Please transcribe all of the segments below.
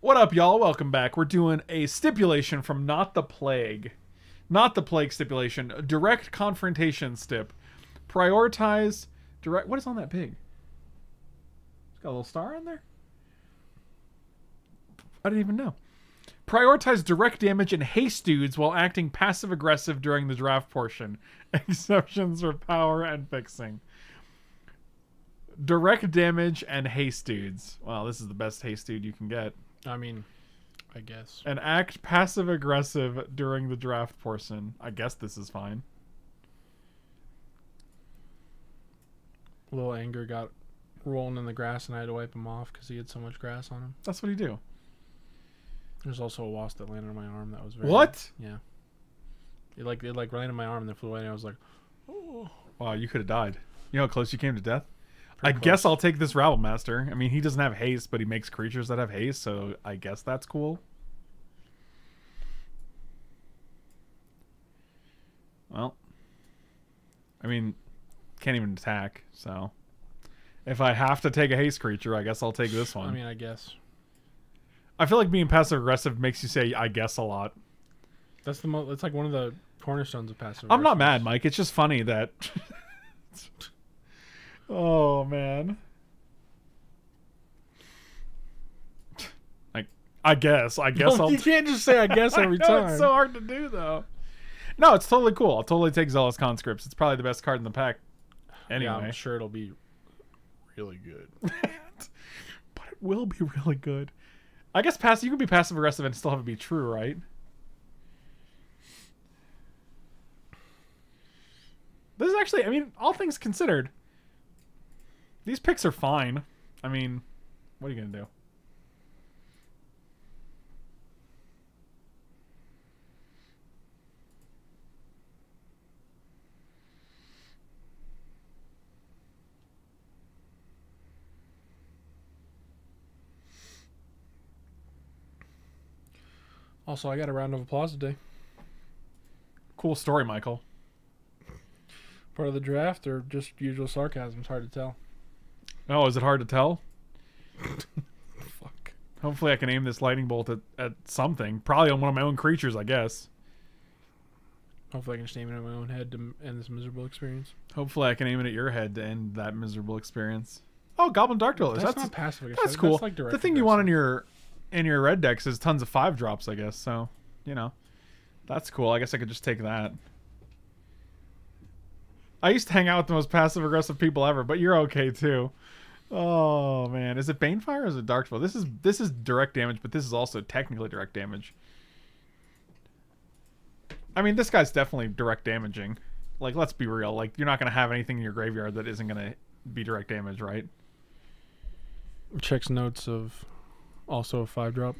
What up, y'all? Welcome back. We're doing a stipulation from Not the Plague. Not the Plague stipulation. Direct confrontation stip. Prioritize direct. What is on that pig? It's got a little star on there? I didn't even know. Prioritize direct damage and haste dudes while acting passive aggressive during the draft portion. Exceptions for power and fixing. Direct damage and haste dudes. Wow, this is the best haste dude you can get. I mean, I guess. And act passive aggressive during the draft portion. I guess this is fine. Little anger got rolling in the grass, and I had to wipe him off because he had so much grass on him. That's what he do. There's also a wasp that landed on my arm. That was very What? Yeah. It like it like landed on my arm and then flew away, and I was like, oh. Wow, you could have died. You know how close you came to death? I Pretty guess. I'll take this Rabblemaster. I mean, he doesn't have haste, but he makes creatures that have haste, so I guess that's cool. Well, I mean, can't even attack, so if I have to take a haste creature, I guess I'll take this one. I mean, I guess I feel like being passive aggressive makes you say "I guess" a lot. that's the most. It's like one of the cornerstones of passive. I'm not mad, Mike. It's just funny that. oh man. I I guess I guess I'll. you can't just say I guess every I know, time. It's so hard to do though. No, it's totally cool. I'll totally take Zealous Conscripts. It's probably the best card in the pack. Anyway, Yeah, I'm sure it'll be really good. but it will be really good. I guess passive. You can be passive aggressive and still have it be true, right? This is actually, I mean, all things considered, these picks are fine. I mean, what are you gonna do? Also, I got a round of applause today. Cool story, Michael. Part of the draft or just usual sarcasm? It's hard to tell. Oh, is it hard to tell? Fuck. Hopefully, I can aim this lightning bolt at, at something. Probably on one of my own creatures, I guess. Hopefully, I can just aim it at my own head to end this miserable experience. Hopefully, I can aim it at your head to end that miserable experience. Oh, Goblin Dark Dwellers. That's, That's not passive. aggressive. That's cool. like the thing you want in your in your red decks is tons of five drops, I guess. So, you know, that's cool. I guess I could just take that. I used to hang out with the most passive aggressive people ever, but you're okay too. Oh man, is it Banefire or is it Darkspell? This is this is direct damage, but this is also technically direct damage. I mean, this guy's definitely direct damaging. Like, let's be real. Like, you're not gonna have anything in your graveyard that isn't gonna be direct damage, right? checks notes of also a five drop.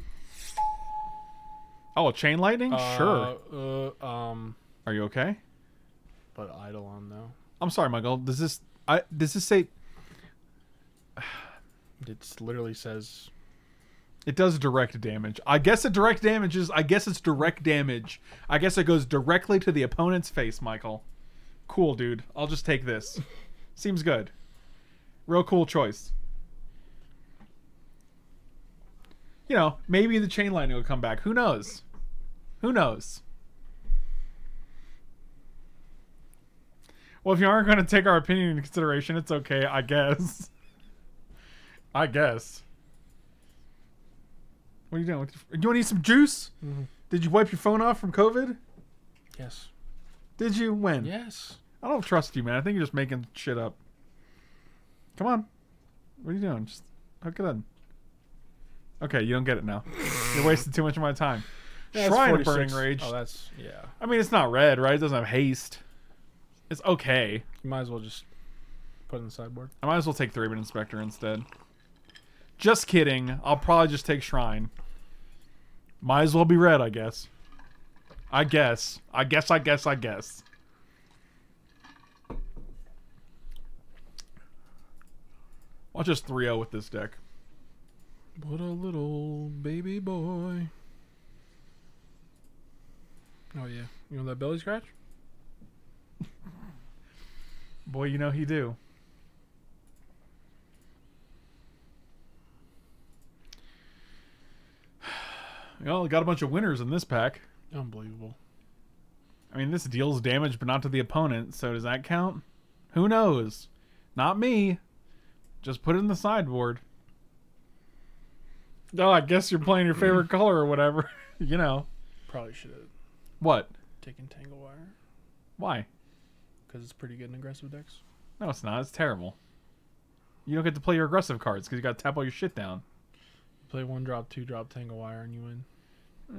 Oh, chain lightning? sure. Uh, uh, um, Are you okay? but Eidolon though. I'm sorry, Michael. Does this I does this say It literally says it does direct damage? I guess it direct damages. I guess it's direct damage. I guess it goes directly to the opponent's face, Michael. Cool, dude. I'll just take this. Seems good. Real cool choice. You know, maybe the chain lightning will come back. Who knows? Who knows? Well, if you aren't going to take our opinion into consideration, it's okay, I guess. I guess. What are you doing? Do you want to eat some juice? Mhm. Did you wipe your phone off from COVID? yes, Did you? When? yes. I don't trust you, man. I think you're just making shit up. Come on. What are you doing? Just hook it. Okay, you don't get it now. You're wasting too much of my time. Yeah, Shrine of Burning Rage. Oh, that's yeah. I mean, it's not red, right? It doesn't have haste. It's okay. You might as well just put it in the sideboard. I might as well take Thraben Inspector instead. Just kidding. I'll probably just take Shrine. Might as well be red, I guess. I guess. I guess, I guess, I guess. Watch us 3 0 with this deck. What a little baby boy. Oh yeah, you want that belly scratch? Boy, you know he do. Well, got a bunch of winners in this pack. Unbelievable. I mean, this deals damage, but not to the opponent. So does that count? Who knows? Not me. Just put it in the sideboard. Oh, I guess you're playing your favorite color or whatever. you know Probably should have what? taken Tangle Wire Why? because it's pretty good in aggressive decks. No, it's not. It's terrible. You don't get to play your aggressive cards because you got to tap all your shit down. Play one drop, two drop Tangle Wire, and you win.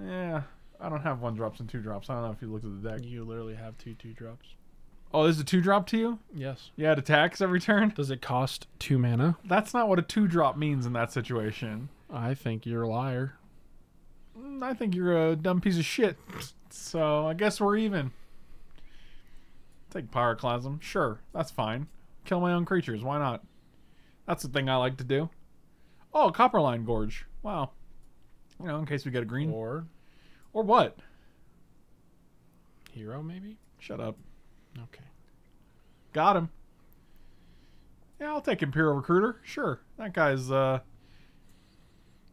Yeah, I don't have one drops and two drops. I don't know if you looked at the deck. You literally have two two drops. Oh, this is a two drop to you? Yes. Yeah, it attacks every turn. Does it cost two mana? That's not what a two drop means in that situation. I think you're a liar. Mm, I think you're a dumb piece of shit. So I guess we're even. Take Pyroclasm. Sure, that's fine. Kill my own creatures. Why not? That's the thing I like to do. Oh, Copperline Gorge. Wow. You know, in case we get a green. Or Or what? hero, maybe? Shut up. Okay. Got him. Yeah, I'll take Imperial Recruiter. Sure. That guy's, uh.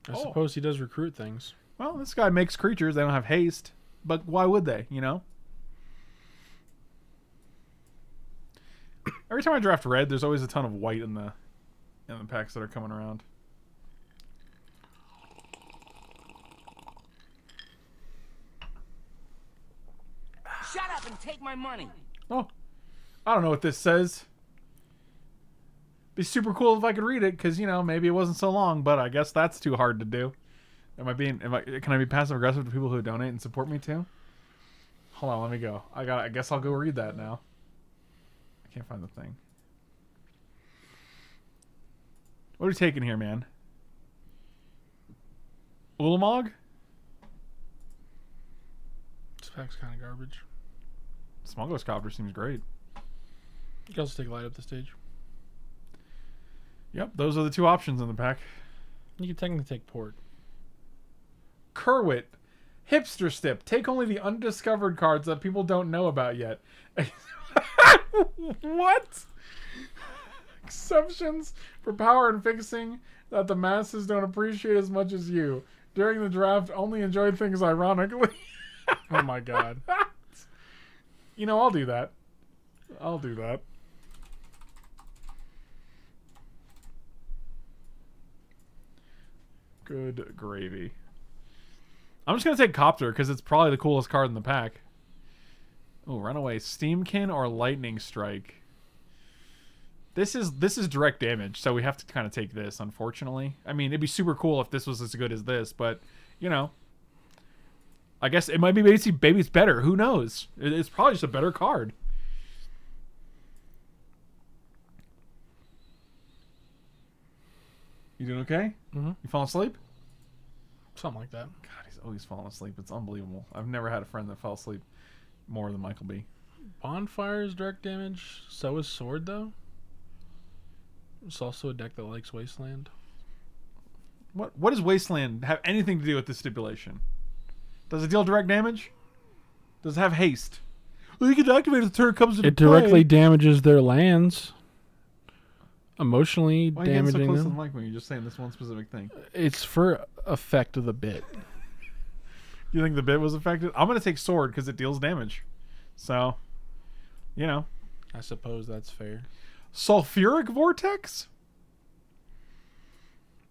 I Oh. suppose he does recruit things. Well, this guy makes creatures. They don't have haste. But why would they, you know? Every time I draft red, there's always a ton of white in the in the packs that are coming around. Shut up and take my money. Oh, I don't know what this says. Be super cool if I could read it, because you know maybe it wasn't so long, but I guess that's too hard to do. Am I being? Am I? Can I be passive aggressive to people who donate and support me too? Hold on, let me go. I got. I guess I'll go read that now. I can't find the thing. What are you taking here, man? Ulamog? This pack's kind of garbage. Smuggler's Copter seems great. You can also take light up the stage. Yep, those are the two options in the pack. You can technically take port. Kerwit, Hipster Stip. Take only the undiscovered cards that people don't know about yet. what? Exceptions for power and fixing that the masses don't appreciate as much as you. During the draft, only enjoy things ironically. Oh my god. you know, I'll do that. I'll do that. Good gravy. I'm just gonna take Copter because it's probably the coolest card in the pack. Oh, Runaway Steamkin or Lightning Strike. This is this is direct damage, so we have to kind of take this. Unfortunately, I mean, it'd be super cool if this was as good as this, but you know, I guess it might be maybe, maybe it's better. Who knows? It's probably just a better card. You doing okay? Mhm. You falling asleep? Something like that. God, he's always falling asleep. It's unbelievable. I've never had a friend that fell asleep more than Michael B. Bonfire is direct damage. So is Sword, though. It's also a deck that likes Wasteland. What what does Wasteland have anything to do with this stipulation? Does it deal direct damage? Does it have haste? Well, you can activate if the turn comes into It directly play. damages their lands. Emotionally Why are you so damaging close to them. the mic when you're just saying this one specific thing? It's for effect of the bit. You think the bit was affected? I'm gonna take sword because it deals damage. So, you know, I suppose that's fair. sulfuric vortex.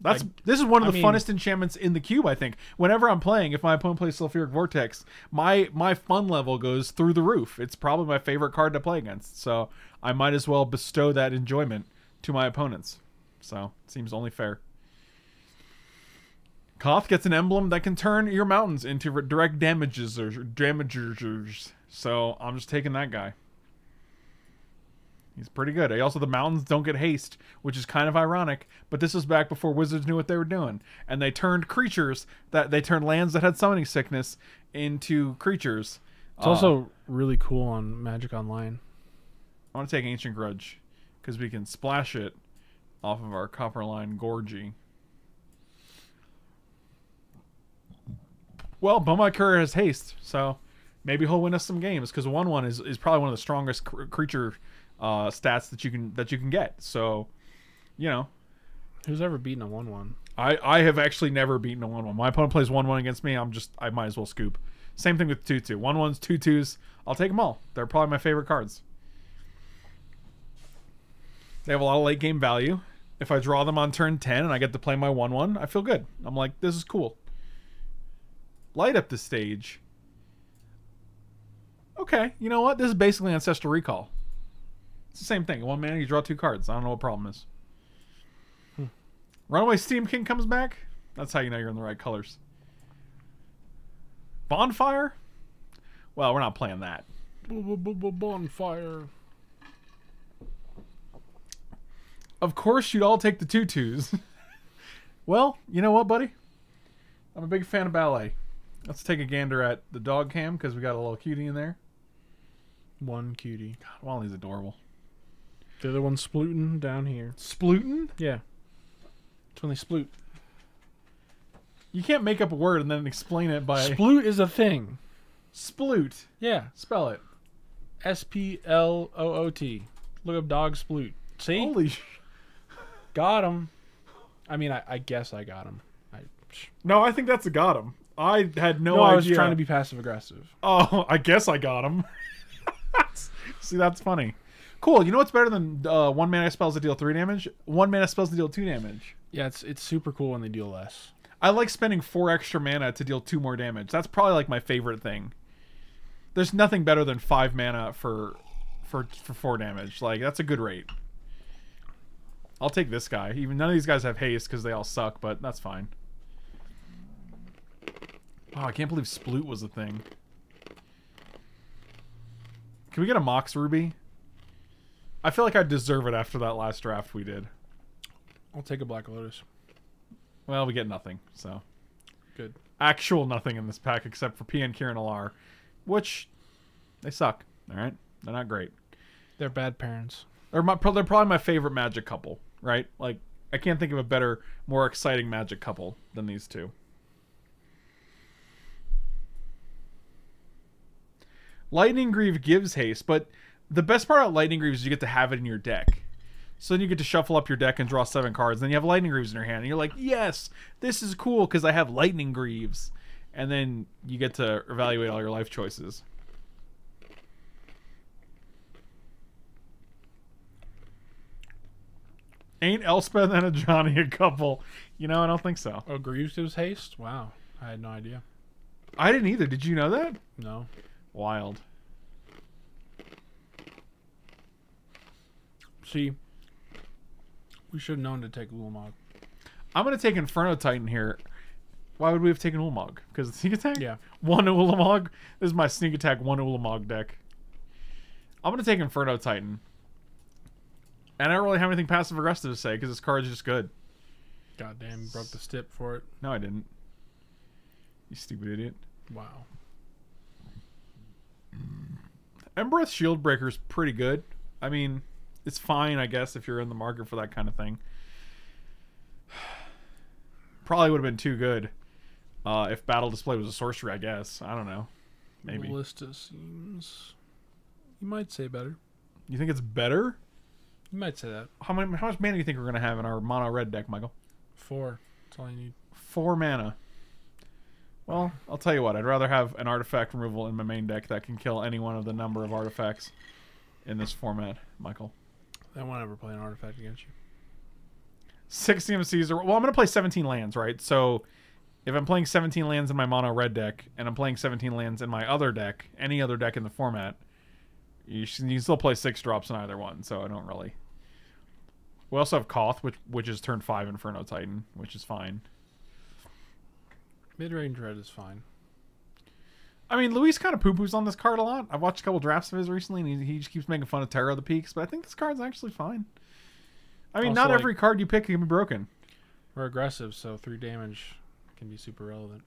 That's I- this is one of I the mean- funnest enchantments in the cube. I think. Whenever I'm playing, if my opponent plays sulfuric vortex, my my fun level goes through the roof. It's probably my favorite card to play against. So I might as well bestow that enjoyment to my opponents. So it seems only fair. Koth gets an emblem that can turn your mountains into re- direct damages or damagers. So I'm just taking that guy. He's pretty good. Also, the mountains don't get haste, which is kind of ironic. But this was back before wizards knew what they were doing, and they turned creatures that they turned lands that had summoning sickness into creatures. It's also uh, really cool on Magic Online. I want to take ancient grudge because we can splash it off of our Copperline Gorgy. Well, Bomat Courier has haste, so maybe he'll win us some games because one one is, is probably one of the strongest cr- creature uh, stats that you can that you can get. So, you know, Who's ever beaten a one-one? I, I have actually never beaten a 1 1. My opponent plays 1 1 against me. I'm just, I might as well scoop. Same thing with 2 2. 1 1s, 2 2s. I'll take them all. They're probably my favorite cards. They have a lot of late game value. If I draw them on turn 10 and I get to play my 1 1, I feel good. I'm like, this is cool. Light up the stage. Okay, you know what? This is basically Ancestral Recall. It's the same thing. One man, you draw two cards. I don't know what problem is. Hmm. Runaway Steamkin comes back. That's how you know you're in the right colors. Bonfire? Well, we're not playing that. Bonfire. Of course, you'd all take the tutus. well, you know what, buddy? I'm a big fan of ballet. Let's take a gander at the dog cam because we got a little cutie in there. One cutie. God, well, he's adorable. The other one's splooting down here. Splutin? Yeah. It's when they sploot. You can't make up a word and then explain it by Sploot is a thing. sploot. Yeah. Spell it. S P L O O T. Look up dog sploot. See? Holy sh- got him. I mean, I, I guess I got him. I, No, I think that's a got him. I had no, no, idea. I was trying to be passive aggressive. Oh, I guess I got him. See, that's funny. Cool. You know what's better than uh, one mana spells that deal three damage? One mana spells that deal two damage. Yeah, it's it's super cool when they deal less. I like spending four extra mana to deal two more damage. That's probably like my favorite thing. There's nothing better than five mana for for for four damage. Like that's a good rate. I'll take this guy. Even none of these guys have haste because they all suck, but that's fine. Oh, I can't believe Sploot was a thing. Can we get a Mox Ruby? I feel like I deserve it after that last draft we did. I'll take a Black Lotus. Well, we get nothing, so Good. actual nothing in this pack except for Pia and Kiran Nalaar, which they suck. All right, they're not great. They're bad parents. They're my, they're probably my favorite Magic couple, right? Like I can't think of a better, more exciting Magic couple than these two. Lightning Greave gives haste, but the best part about Lightning Greaves is you get to have it in your deck. So then you get to shuffle up your deck and draw seven cards. Then you have Lightning Greaves in your hand, and you're like, "Yes, this is cool because I have Lightning Greaves." And then you get to evaluate all your life choices. Ain't Elspeth and Ajani a couple? You know, I don't think so. Oh, Greaves gives haste. Wow, I had no idea. I didn't either. Did you know that? No. Wild. See, we should have known to take Ulamog. I'm gonna take Inferno Titan here. Why would we have taken Ulamog? Because of sneak attack? Yeah. One Ulamog. This is my sneak attack one Ulamog deck. I'm gonna take Inferno Titan. And I don't really have anything passive aggressive to say because this card's just good. Goddamn, broke the stip for it. No, I didn't. You stupid idiot. Wow. Embereth Shieldbreaker's pretty good. I mean, it's fine, I guess, if you're in the market for that kind of thing. Probably would have been too good uh, if Battle Display was a sorcery, I guess. I don't know. Maybe. Ballista seems. You might say better. You think it's better? You might say that. How, many, how much mana do you think we're going to have in our mono red deck, Michael? Four. That's all you need. Four mana. Well, I'll tell you what. I'd rather have an artifact removal in my main deck that can kill any one of the number of artifacts in this format, Michael. I won't ever play an artifact against you. six CMCs are well, I'm gonna play 17 lands, right? So if I'm playing 17 lands in my mono red deck and I'm playing 17 lands in my other deck, any other deck in the format, you, should, you can still play six drops in either one. So I don't really. We also have Koth, which which is turn five Inferno Titan, which is fine. Mid range red is fine. I mean, Luis kind of poo poos on this card a lot. I've watched a couple drafts of his recently, and he, he just keeps making fun of Terror of the Peaks. But I think this card's actually fine. I mean, Also, not like- every card you pick can be broken. We're aggressive, so three damage can be super relevant.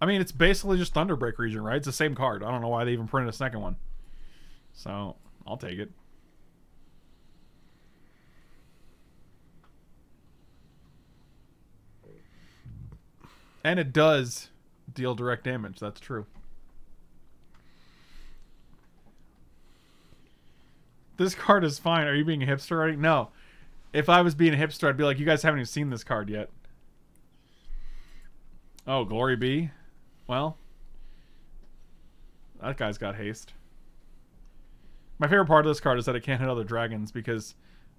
I mean, it's basically just Thunderbreak Regent, right? It's the same card. I don't know why they even printed a second one. So I'll take it. And it does deal direct damage. That's true. This card is fine. Are you being a hipster already? No. If I was being a hipster, I'd be like, you guys haven't even seen this card yet. Oh, Glory be. Well, that guy's got haste. My favorite part of this card is that it can't hit other dragons because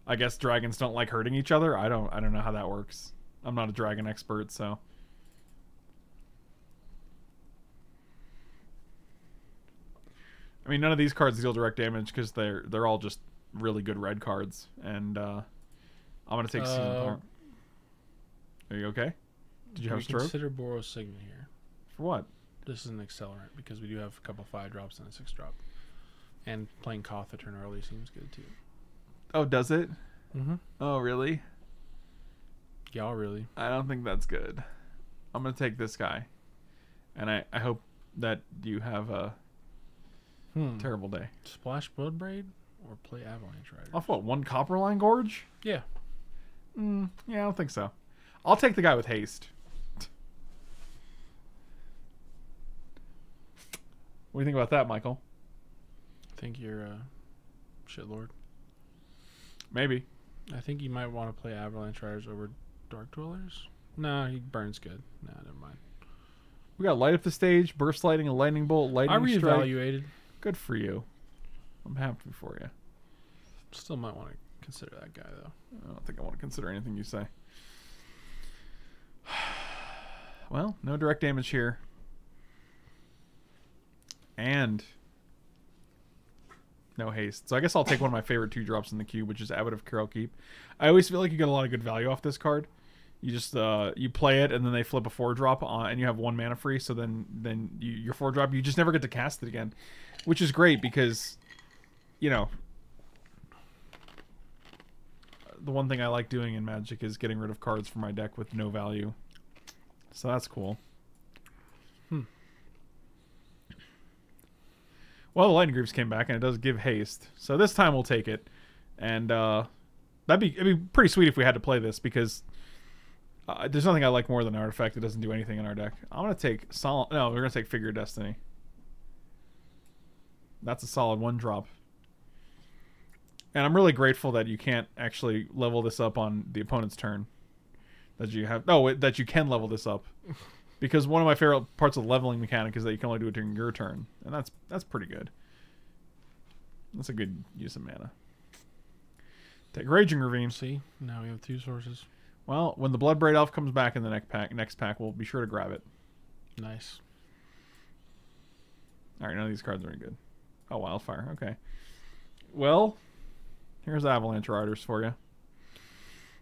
I guess dragons don't like hurting each other. I don't I don't know how that works. I'm not a dragon expert, so I mean, none of these cards deal direct damage because they're they're all just really good red cards, and uh, I'm gonna take. season Uh, Are you okay? Did you have a stroke? consider Boros Signet here. For what? This is an accelerant because we do have a couple five drops and a six drop. And playing Koth a turn early seems good too. Oh, does it? Mm-hmm. Oh, really? Y'all really. I don't think that's good. I'm gonna take this guy, and I I hope that you have a Hmm. terrible day. Splash Bloodbraid or play Avalanche Rider? Off what? One Copperline Gorge? Yeah. Mm, yeah, I don't think so. I'll take the guy with haste. What do you think about that, Michael? I think you're uh, shitlord. Maybe. I think you might want to play Avalanche Riders over Dark Dwellers. No, he burns good. No, never mind. We got light up the stage, Burst Lightning, a lightning bolt, lightning I strike. Good for you. I'm happy for you. Still might want to consider that guy though. I don't think I want to consider anything you say. Well, no direct damage here. And no haste. So I guess I'll take one of my favorite two drops in the cube, which is Abbot of Keral Keep. I always feel like you get a lot of good value off this card. You just uh, you play it and then they flip a four drop on, and you have one mana free. So then then you, your four drop you just never get to cast it again, which is great because you know the one thing I like doing in Magic is getting rid of cards from my deck with no value. So that's cool. Hmm. Well, the Lightning Greaves came back, and it does give haste. So this time we'll take it, and uh, that'd be it'd be pretty sweet if we had to play this because uh, there's nothing I like more than an artifact that doesn't do anything in our deck. I'm gonna take solid. No, we're gonna take Figure Destiny. That's a solid one drop. And I'm really grateful that you can't actually level this up on the opponent's turn. That you have no wait, that you can level this up. Because one of my favorite parts of the leveling mechanic is that you can only do it during your turn. And that's that's pretty good. That's a good use of mana. Take Raging Ravine. See, now we have two sources. Well, when the Bloodbraid Elf comes back in the next pack, next pack, we'll be sure to grab it. Nice. All right, none of these cards are any good. Oh, Wildfire. Okay. Well, here's Avalanche Riders for you.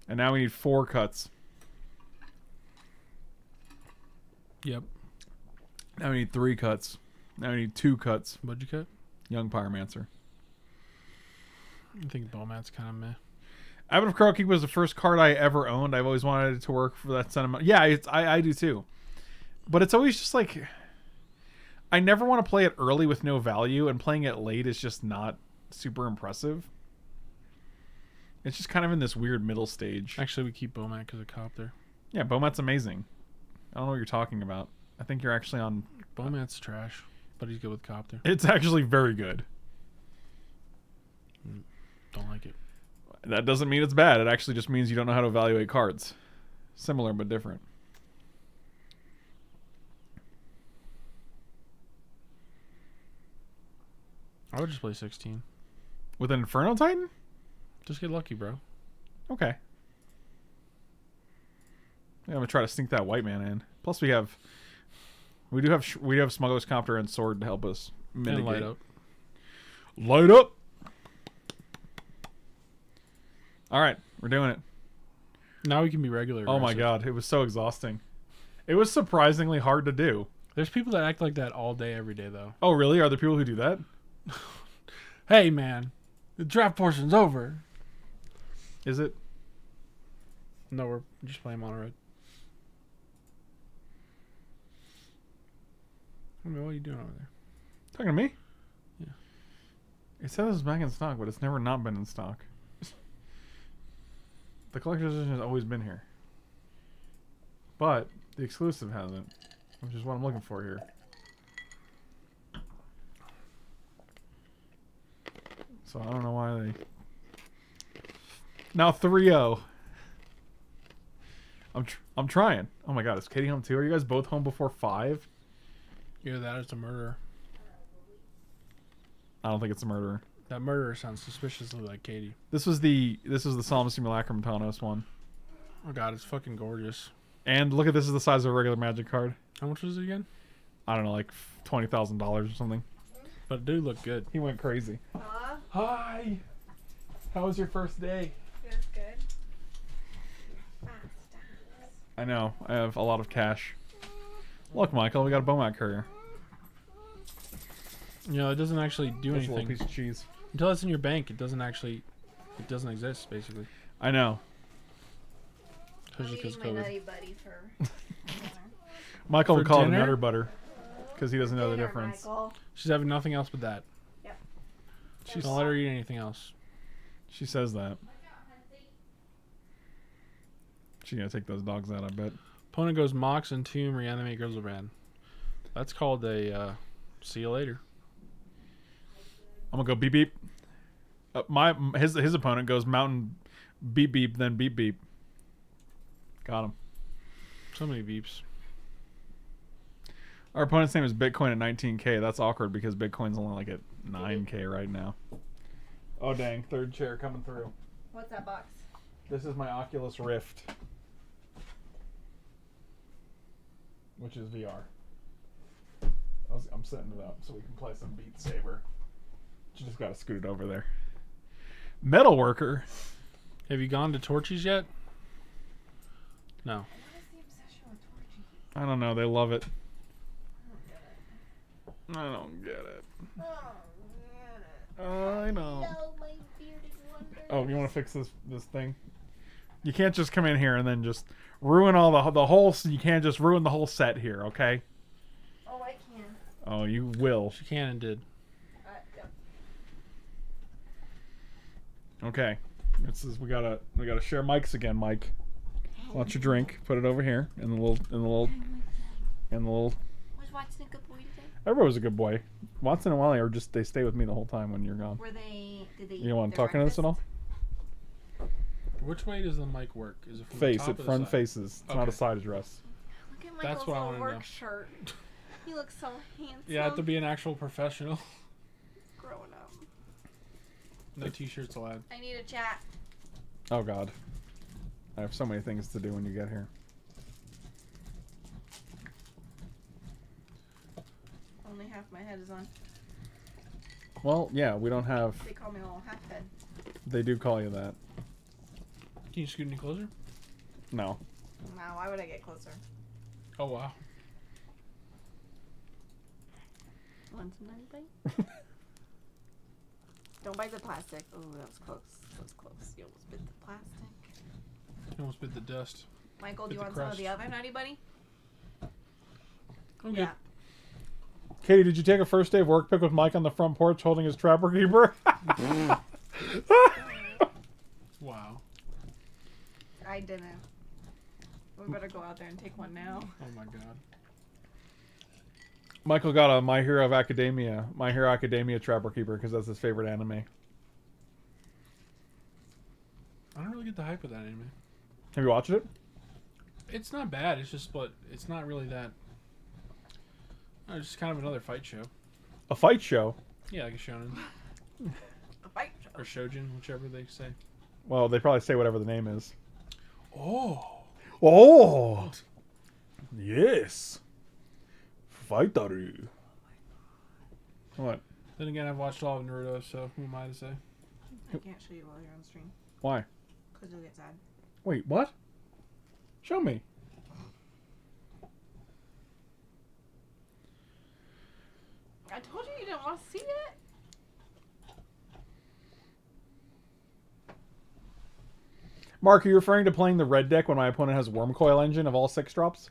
And now we need four cuts. Yep. Now we need three cuts. Now we need two cuts. What'd you cut? Young Pyromancer. I think Bomat's kind of meh. Abbot of Croaky was the first card I ever owned. I've always wanted it to work for that sentiment. Yeah, it's, I, I do too. But it's always just like I never want to play it early with no value, and playing it late is just not super impressive. It's just kind of in this weird middle stage. Actually, we keep Bomat because of Copter. Yeah, Bomat's amazing. I don't know what you're talking about. I think you're actually on. Bomat's trash, but he's good with Copter. It's actually very good. Don't like it. That doesn't mean it's bad. It actually just means you don't know how to evaluate cards. Similar but different. I would just play 16. With an Inferno Titan? Just get lucky, bro. Okay. Yeah, I'm gonna try to sneak that white man in. Plus, we have we do have we do have Smuggler's Copter and Sword to help us mitigate. And light up. Light up. All right, we're doing it. Now we can be regular. Oh my god, it was so exhausting. It was surprisingly hard to do. There's people that act like that all day, every day, though. Oh, really? Are there people who do that? Hey, man, the draft portion's over. Is it? No, we're just playing mono red. I mean, what are you doing over there? Talking to me? Yeah. It says it's back in stock, but it's never not been in stock. The collector's edition has always been here. But the exclusive hasn't, which is what I'm looking for here. So I don't know why they. Now 3-0. I'm tr- I'm trying. Oh my god, is Katie home too? Are you guys both home before five? Either that or it's a murderer. I don't think it's a murderer. That murderer sounds suspiciously like Katie. This was the this was the Solemn Simulacrum Tanos one. Oh god, it's fucking gorgeous. And look at this is the size of a regular magic card. How much was it again? I don't know, like twenty thousand dollars or something. But it do look good. He went crazy. Aw, Hi. How was your first day? it was good. Fast. I know. I have a lot of cash. Look, Michael, we got a Bomat courier. You know, it doesn't actually do Just a little anything. piece of cheese. Until it's in your bank, it doesn't actually it doesn't exist basically. I know. I'm Especially because eating my COVID. nutty buddy for. Michael For would call it dinner? nutter butter because he doesn't know the Dinner, difference. Michael. She's having nothing else but that. Yep. She's- Don't let her eat anything else. She says that. She's gonna take those dogs out, I bet. Opponent goes Mox and Tomb reanimate Griselbrand. That's called a uh, see you later. I'm gonna go beep beep. Uh, my his his opponent goes mountain beep beep then beep beep. Got him. So many beeps. Our opponent's name is Bitcoin at 19k. That's awkward because Bitcoin's only like at 9k right now. Oh dang! Third chair coming through. What's that box? This is my Oculus Rift, which is VR. I was, I'm setting it up so we can play some Beat Saber. You just gotta scoot it over there. Metalworker. Have you gone to Torchies yet? No. What is the obsession with Torchy? I don't know. They love it. I don't get it. Oh, I know. No, my bearded wonder. Oh, you want to fix this this thing? You can't just come in here and then just ruin all the the whole. You can't just ruin the whole set here, okay? Oh, I can. Oh, you will. She can and did. Uh, yep. Okay. This is we gotta we gotta share mics again, Mike. Watch your drink? Put it over here in the little in the little in the little. Was Watson a good boy today? Everyone was a good boy. Watson and Wally are just they stay with me the whole time when you're gone. Were they? Did they? You want to their talk into this at all? Which way does the mic work? Is it from Face the top it or front side? faces. It's not a side address. Look at That's Michael's what I little wanna work know. shirt. He looks so handsome. Yeah, have to be an actual professional. growing up. No t-shirts allowed. I need a chat. Oh God. I have so many things to do when you get here. Only half my head is on. Well, yeah, we don't have. They call me a little half head. They do call you that. Can you scoot any closer? No. Now, why would I get closer? Oh wow. Want some nutty bite? Don't bite the plastic. Oh, that was close. That was close. You almost bit the plastic. You almost bit the dust. Michael, do you want some of the other nutty buddy? I'm Yeah. Katie, did you take a first day of work pick with Mike on the front porch holding his trapper keeper? Wow. I didn't. We better go out there and take one now. Oh my god. Michael got a My Hero of Academia, My Hero Academia trapper keeper because that's his favorite anime. I don't really get the hype of that anime. Have you watched it? It's not bad. It's just, but it's not really that. Uh, It's just kind of another fight show. A fight show. Yeah, like a shonen A fight or shojin, whichever they say. Well, they probably say whatever the name is. Oh. Oh, yes, fighter. What? Then again, I've watched all of Naruto, so who am I to say? I can't show you while you're on stream. Why? Because you'll get sad. Wait, what? Show me. I told you you didn't want to see it. Mark, are you referring to playing the red deck when my opponent has Wurmcoil engine of all six drops?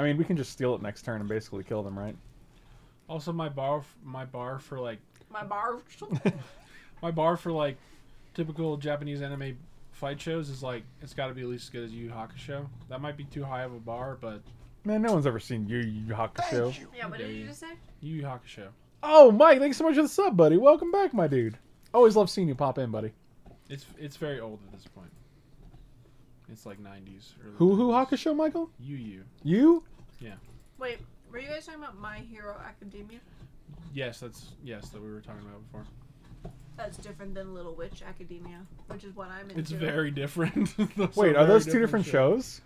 I mean, we can just steal it next turn and basically kill them, right? Also, my bar, my bar for like, My bar. my bar for like, typical Japanese anime fight shows is like it's got to be at least as good as Yu Yu Hakusho. That might be too high of a bar, but Man, no one's ever seen Yu Yu Hakusho. yeah, what did you you. just say? Yu Yu Hakusho. Oh, Mike, thanks so much for the sub, buddy. Welcome back, my dude. Always love seeing you pop in, buddy. It's it's very old at this point. It's like 90s. early Who who 90s. Hakusho, Michael? Yu Yu. You? Yeah. Wait, were you guys talking about My Hero Academia? Yes, that's yes that we were talking about before. That's different than Little Witch Academia, which is what I'm into. It's very different. Those Wait, are very those two different shows?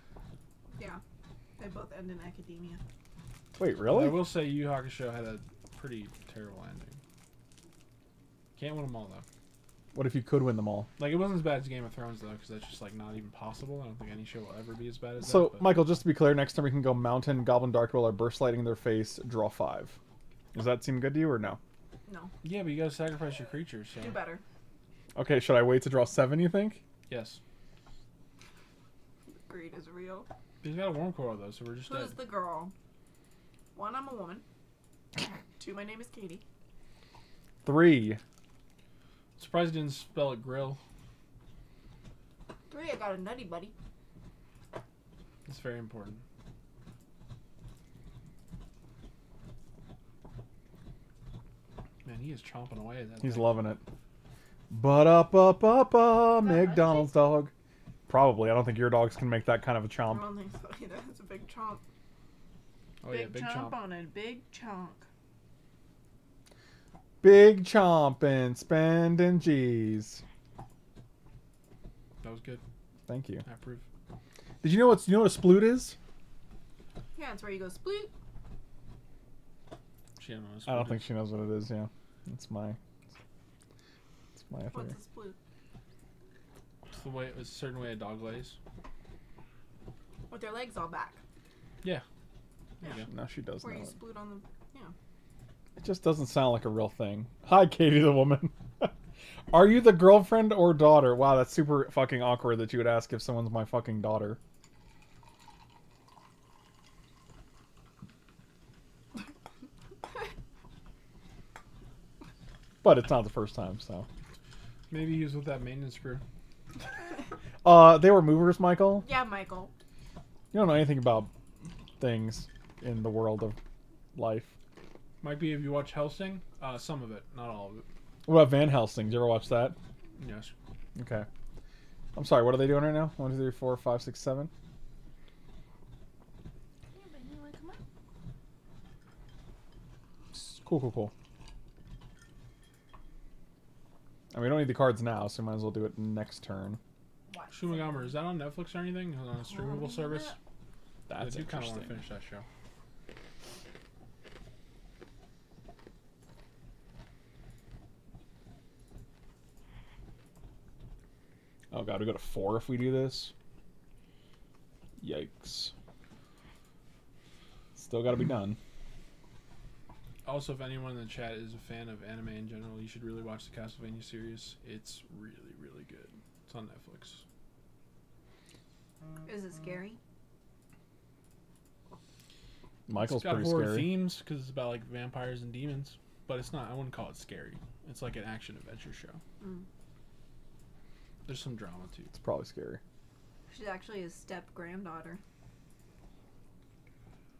Yeah. They both end in academia. Wait, really? I will say Yu Yu Hakusho had a pretty terrible ending. Can't win them all though. What if you could win them all? Like it wasn't as bad as Game of Thrones though, because that's just like not even possible. I don't think any show will ever be as bad as So, that. but- Michael, just to be clear, next time we can go Mountain, Goblin Dark Will, or Burst Lightning in their face, draw five. Does that seem good to you or no? No, yeah, but you gotta sacrifice your creatures. So do better. Okay, should I wait to draw seven, you think? yes, Greed is real. he's got a Wurmcoil though, so we're just dead. Who's the girl? One, I'm a woman. Two, my name is Katie. Three. Surprised he didn't spell it grill. Three, I got a nutty buddy. It's very important. Man, he is chomping away at that. He's thing. loving it. But up, up, up, up, McDonald's dog. Probably. I don't think your dogs can make that kind of a I chomp. don't think so either. It's a big chomp. Oh yeah, big chomp. on a big chunk. Big chomping, spending G's. That was good. Thank you. I approve. Did you know what's you know what a sploot is? Yeah, it's where you go sploot. She don't know. I don't think she knows what it is. Yeah, it's my. It's my What's theory. a sploot? It's the way. It's a certain way a dog lays. With their legs all back. Yeah. you go. No, she does know Where you it. sploot on the. It just doesn't sound like a real thing. Hi, Katie the woman. Are you the girlfriend or daughter? Wow, that's super fucking awkward that you would ask if someone's my fucking daughter. But it's not the first time, so. Maybe he was with that maintenance crew. Uh, they were movers, Michael. Yeah, Michael. You don't know anything about things in the world of life. Might be if you watch Hellsing. Uh, some of it, not all of it. What about Van Helsing? Did you ever watch that? Yes. Okay. I'm sorry, what are they doing right now? One, two, three, four, five, six, seven? Yeah, but you wanna come on? Cool, cool, cool. And we don't need the cards now, so we might as well do it next turn. What? Shumagama, is that on Netflix or anything? Is on a streamable service? shit. That's I do kind of want to finish that show. Oh god, we go to four if we do this. Yikes. Still gotta be done. Also, if anyone in the chat is a fan of anime in general, you should really watch the Castlevania series. It's really, really good. It's on Netflix. Is it scary? Michael's it's got pretty horror scary. themes because it's about like vampires and demons, but it's not. I wouldn't call it scary. It's like an action adventure show. Mm. There's some drama too. It's probably scary. She's actually his step granddaughter.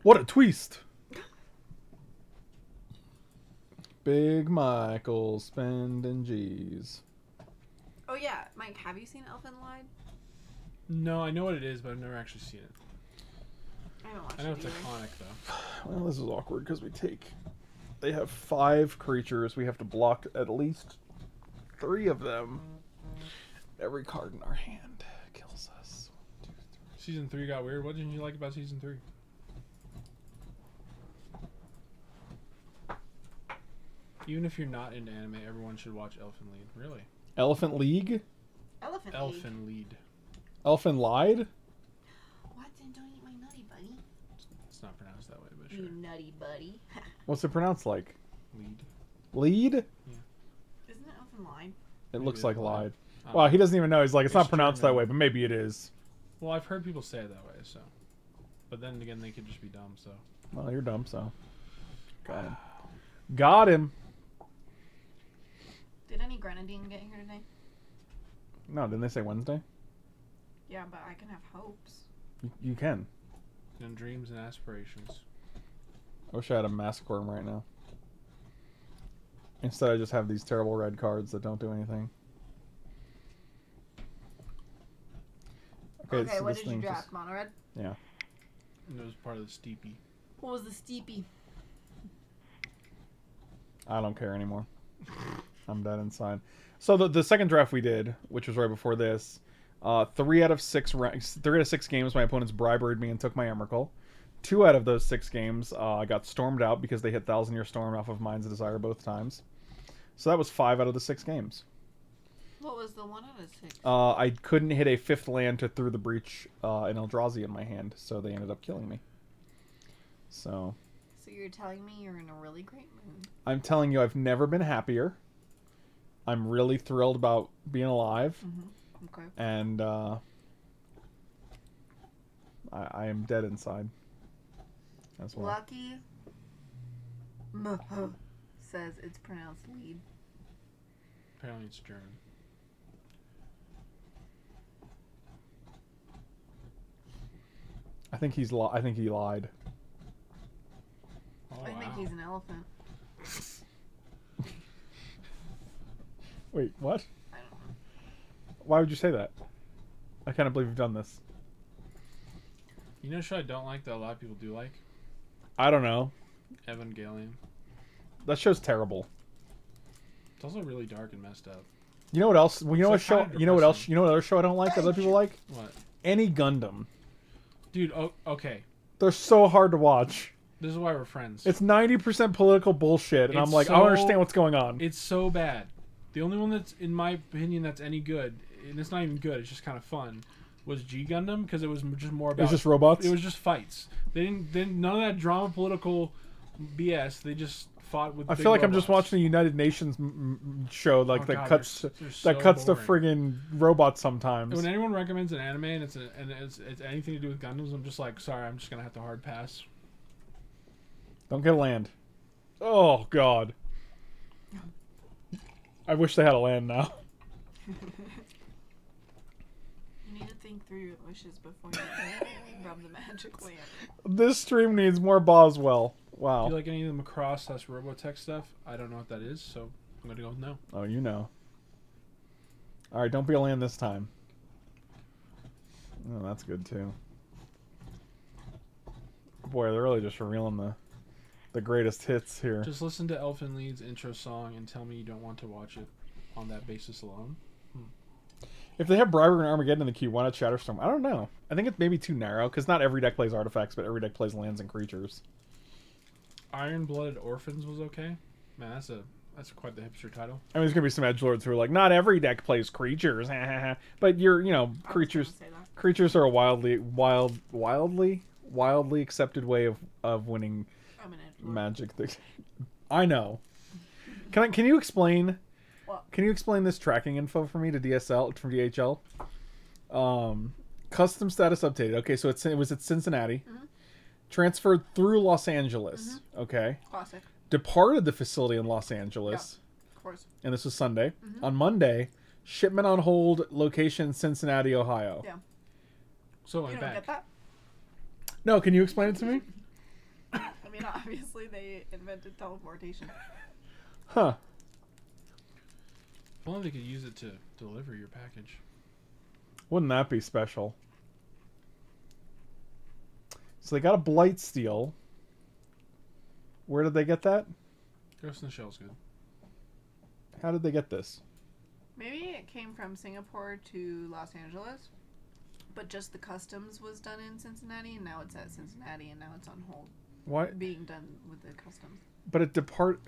What a twist! Big Michael spending G's. Oh yeah, Mike, have you seen Elfen Lied? No, I know what it is, but I've never actually seen it. I haven't watched I know it it's either. iconic though. Well, this is awkward because we take. They have five creatures. We have to block at least three of them. Every card in our hand kills us. One, two, three. Season three got weird. What didn't you like about season three? Even if you're not into anime, everyone should watch Elfen Lied. Really? Elephant League? Elephant League. Elfen Lied. Elfen lied? What? Then don't eat my nutty buddy. It's not pronounced that way, but You sure. nutty buddy. What's it pronounced like? Lead. Lead? Isn't it Elfen Lied? It Maybe looks it's like lied. Lied. Well, he doesn't even know. He's like, it's, not It's pronounced that way, but maybe it is. Well, I've heard people say it that way, so. But then again, they could just be dumb, so. Well, you're dumb, so. Got him. Got him. Did any grenadine get here today? No, didn't they say Wednesday? Yeah, but I can have hopes. You, you can. And dreams and aspirations. I wish I had a mask worm right now. Instead, I just have these terrible red cards that don't do anything. Okay, so what did you thing draft? just- Mono red? yeah. And it was part of the steepy. What was the steepy? I don't care anymore. I'm dead inside. So the the second draft we did, which was right before this, uh, three out of six ranks, three out of six games, my opponents bribered me and took my Emrakul. Two out of those six games, uh, I got stormed out because they hit Thousand Year Storm off of Mind's Desire both times. So that was five out of the six games. What was the one out of six? Uh, I couldn't hit a fifth land to through the breach uh, in Eldrazi in my hand, so they ended up killing me. So So you're telling me you're in a really great mood? I'm telling you, I've never been happier. I'm really thrilled about being alive, Okay. and uh, I, I am dead inside. As well. Lucky Muh says it's pronounced lead. Apparently it's German. I think he's. Li- I think he lied. Oh, I think he's an elephant. Wait, what? I don't know. Why would you say that? I can't believe you've done this. You know, show I don't like that a lot of people do like I don't know. Evangelion. That show's terrible. It's also really dark and messed up. You know what else? Well, you know what It's, like, show? You know what else? You know what other show I don't like that other people like? What, Any Gundam. Dude? Oh, okay. They're so hard to watch. This is why we're friends. It's ninety percent political bullshit, and I'm It's like, I don't understand what's going on. It's so bad. The only one that's, in my opinion, that's any good, and it's not even good. It's just kind of fun, was G Gundam because it was just more It about. was just robots. It was just fights. They didn't. Then none of that drama, political BS. They just fought with. I feel like I'm just watching a United Nations m- m- show, like Oh, that God, cuts they're they're that so cuts to boring. friggin' robots sometimes. When anyone recommends an anime and it's a, and it's, it's anything to do with Gundams, I'm just like, sorry, I'm just gonna have to hard pass. Don't get a land. Oh God. I wish they had a land now. You need to think through your wishes before you rub the magic lamp. This stream needs more Boswell. Do Wow. you like any of the Macross slash Robotech stuff? I don't know what that is, so I'm gonna go with no. Oh, you know. All right, don't be a land this time. Oh, that's good too. Boy, they're really just revealing the the greatest hits here. Just listen to Elfen Lied's intro song and tell me you don't want to watch it on that basis alone. Hmm. If they have Briber and Armageddon in the queue, why not Shatterstorm? I don't know. I think it's maybe too narrow because not every deck plays artifacts, but every deck plays lands and creatures. Iron Blooded Orphans was okay. Man, that's a that's quite the hipster title. I mean, there's gonna be some edge lords who are like, not every deck plays creatures, but you're, you know, I was gonna creatures. Creatures are a wildly, wild, wildly, wildly accepted way of of winning I'm an magic. Thing. I know. Can I? Can you explain? What? Can you explain this tracking info for me to DSL from DHL? Um, custom status updated. Okay, so it's it was at Cincinnati, Mm-hmm. Transferred through Los Angeles. Okay, Classic. departed the facility in Los Angeles, Of course. and this was Sunday. Mm-hmm. On Monday, shipment on hold, location Cincinnati, Ohio. Yeah. So it You went don't back. get that? No, can you explain it to me? I mean, obviously they invented teleportation. Huh? If only they could use it to deliver your package. Wouldn't that be special? So they got a Blightsteel. Where did they get that? Ghost in the Shell's good. How did they get this? Maybe it came from Singapore to Los Angeles, but just the customs was done in Cincinnati, and now it's at Cincinnati, and now it's on hold, Why? being done with the customs. But it depart.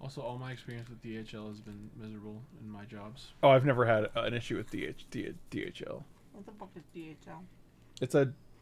Also, all my experience with DHL has been miserable in my jobs. Oh, I've never had uh, an issue with DH, D, DHL. What the fuck is DHL? It's a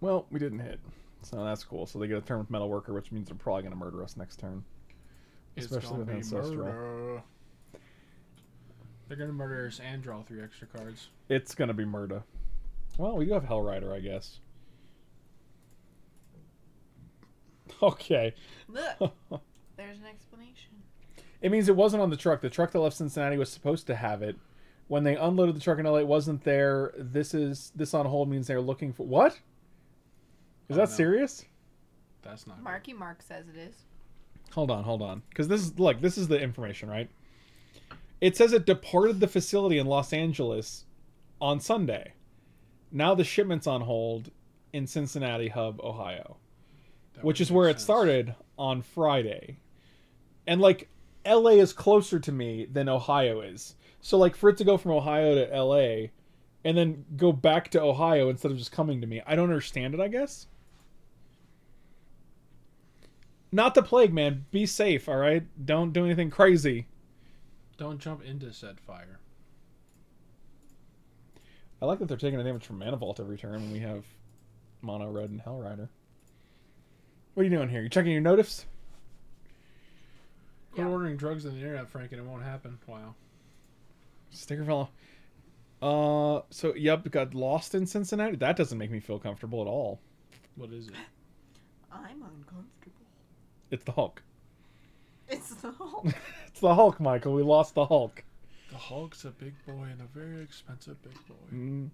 Well, we didn't hit. So that's cool. So they get a turn with Metalworker, which means they're probably going to murder us next turn. It's Especially gonna with be Ancestral. murder. They're gonna murder us and draw three extra cards. It's going to be murder. Well, we do have Hellrider, I guess. Okay. Look, there's an explanation. It means it wasn't on the truck. The truck that left Cincinnati was supposed to have it. When they unloaded the truck in LA, it wasn't there. This is this on hold means they're looking for what? Is that no. serious? That's not. good. Marky Mark says it is. Hold on, hold on. Because this is look, this is the information, right? It says it departed the facility in Los Angeles on Sunday. Now the shipment's on hold in Cincinnati Hub, Ohio, That which is where make it started on Friday. And like LA is closer to me than Ohio is. So like for it to go from Ohio to LA and then go back to Ohio instead of just coming to me, I don't understand it, I guess. Not the plague, man. Be safe, all right? Don't do anything crazy. Don't jump into said fire. I like that they're taking a damage from Mana Vault every turn when we have Mono Red and Hellrider. What are you doing here? You checking your notifs? Quit Yeah. ordering drugs on the internet, Frank, and it won't happen. Wow. Sticker fellow. Uh, so yep, got lost in Cincinnati. That doesn't make me feel comfortable at all. What is it? I'm uncomfortable. It's the Hulk. It's the Hulk. It's the Hulk, Michael. We lost the Hulk. The Hulk's a big boy and a very expensive big boy. Mm,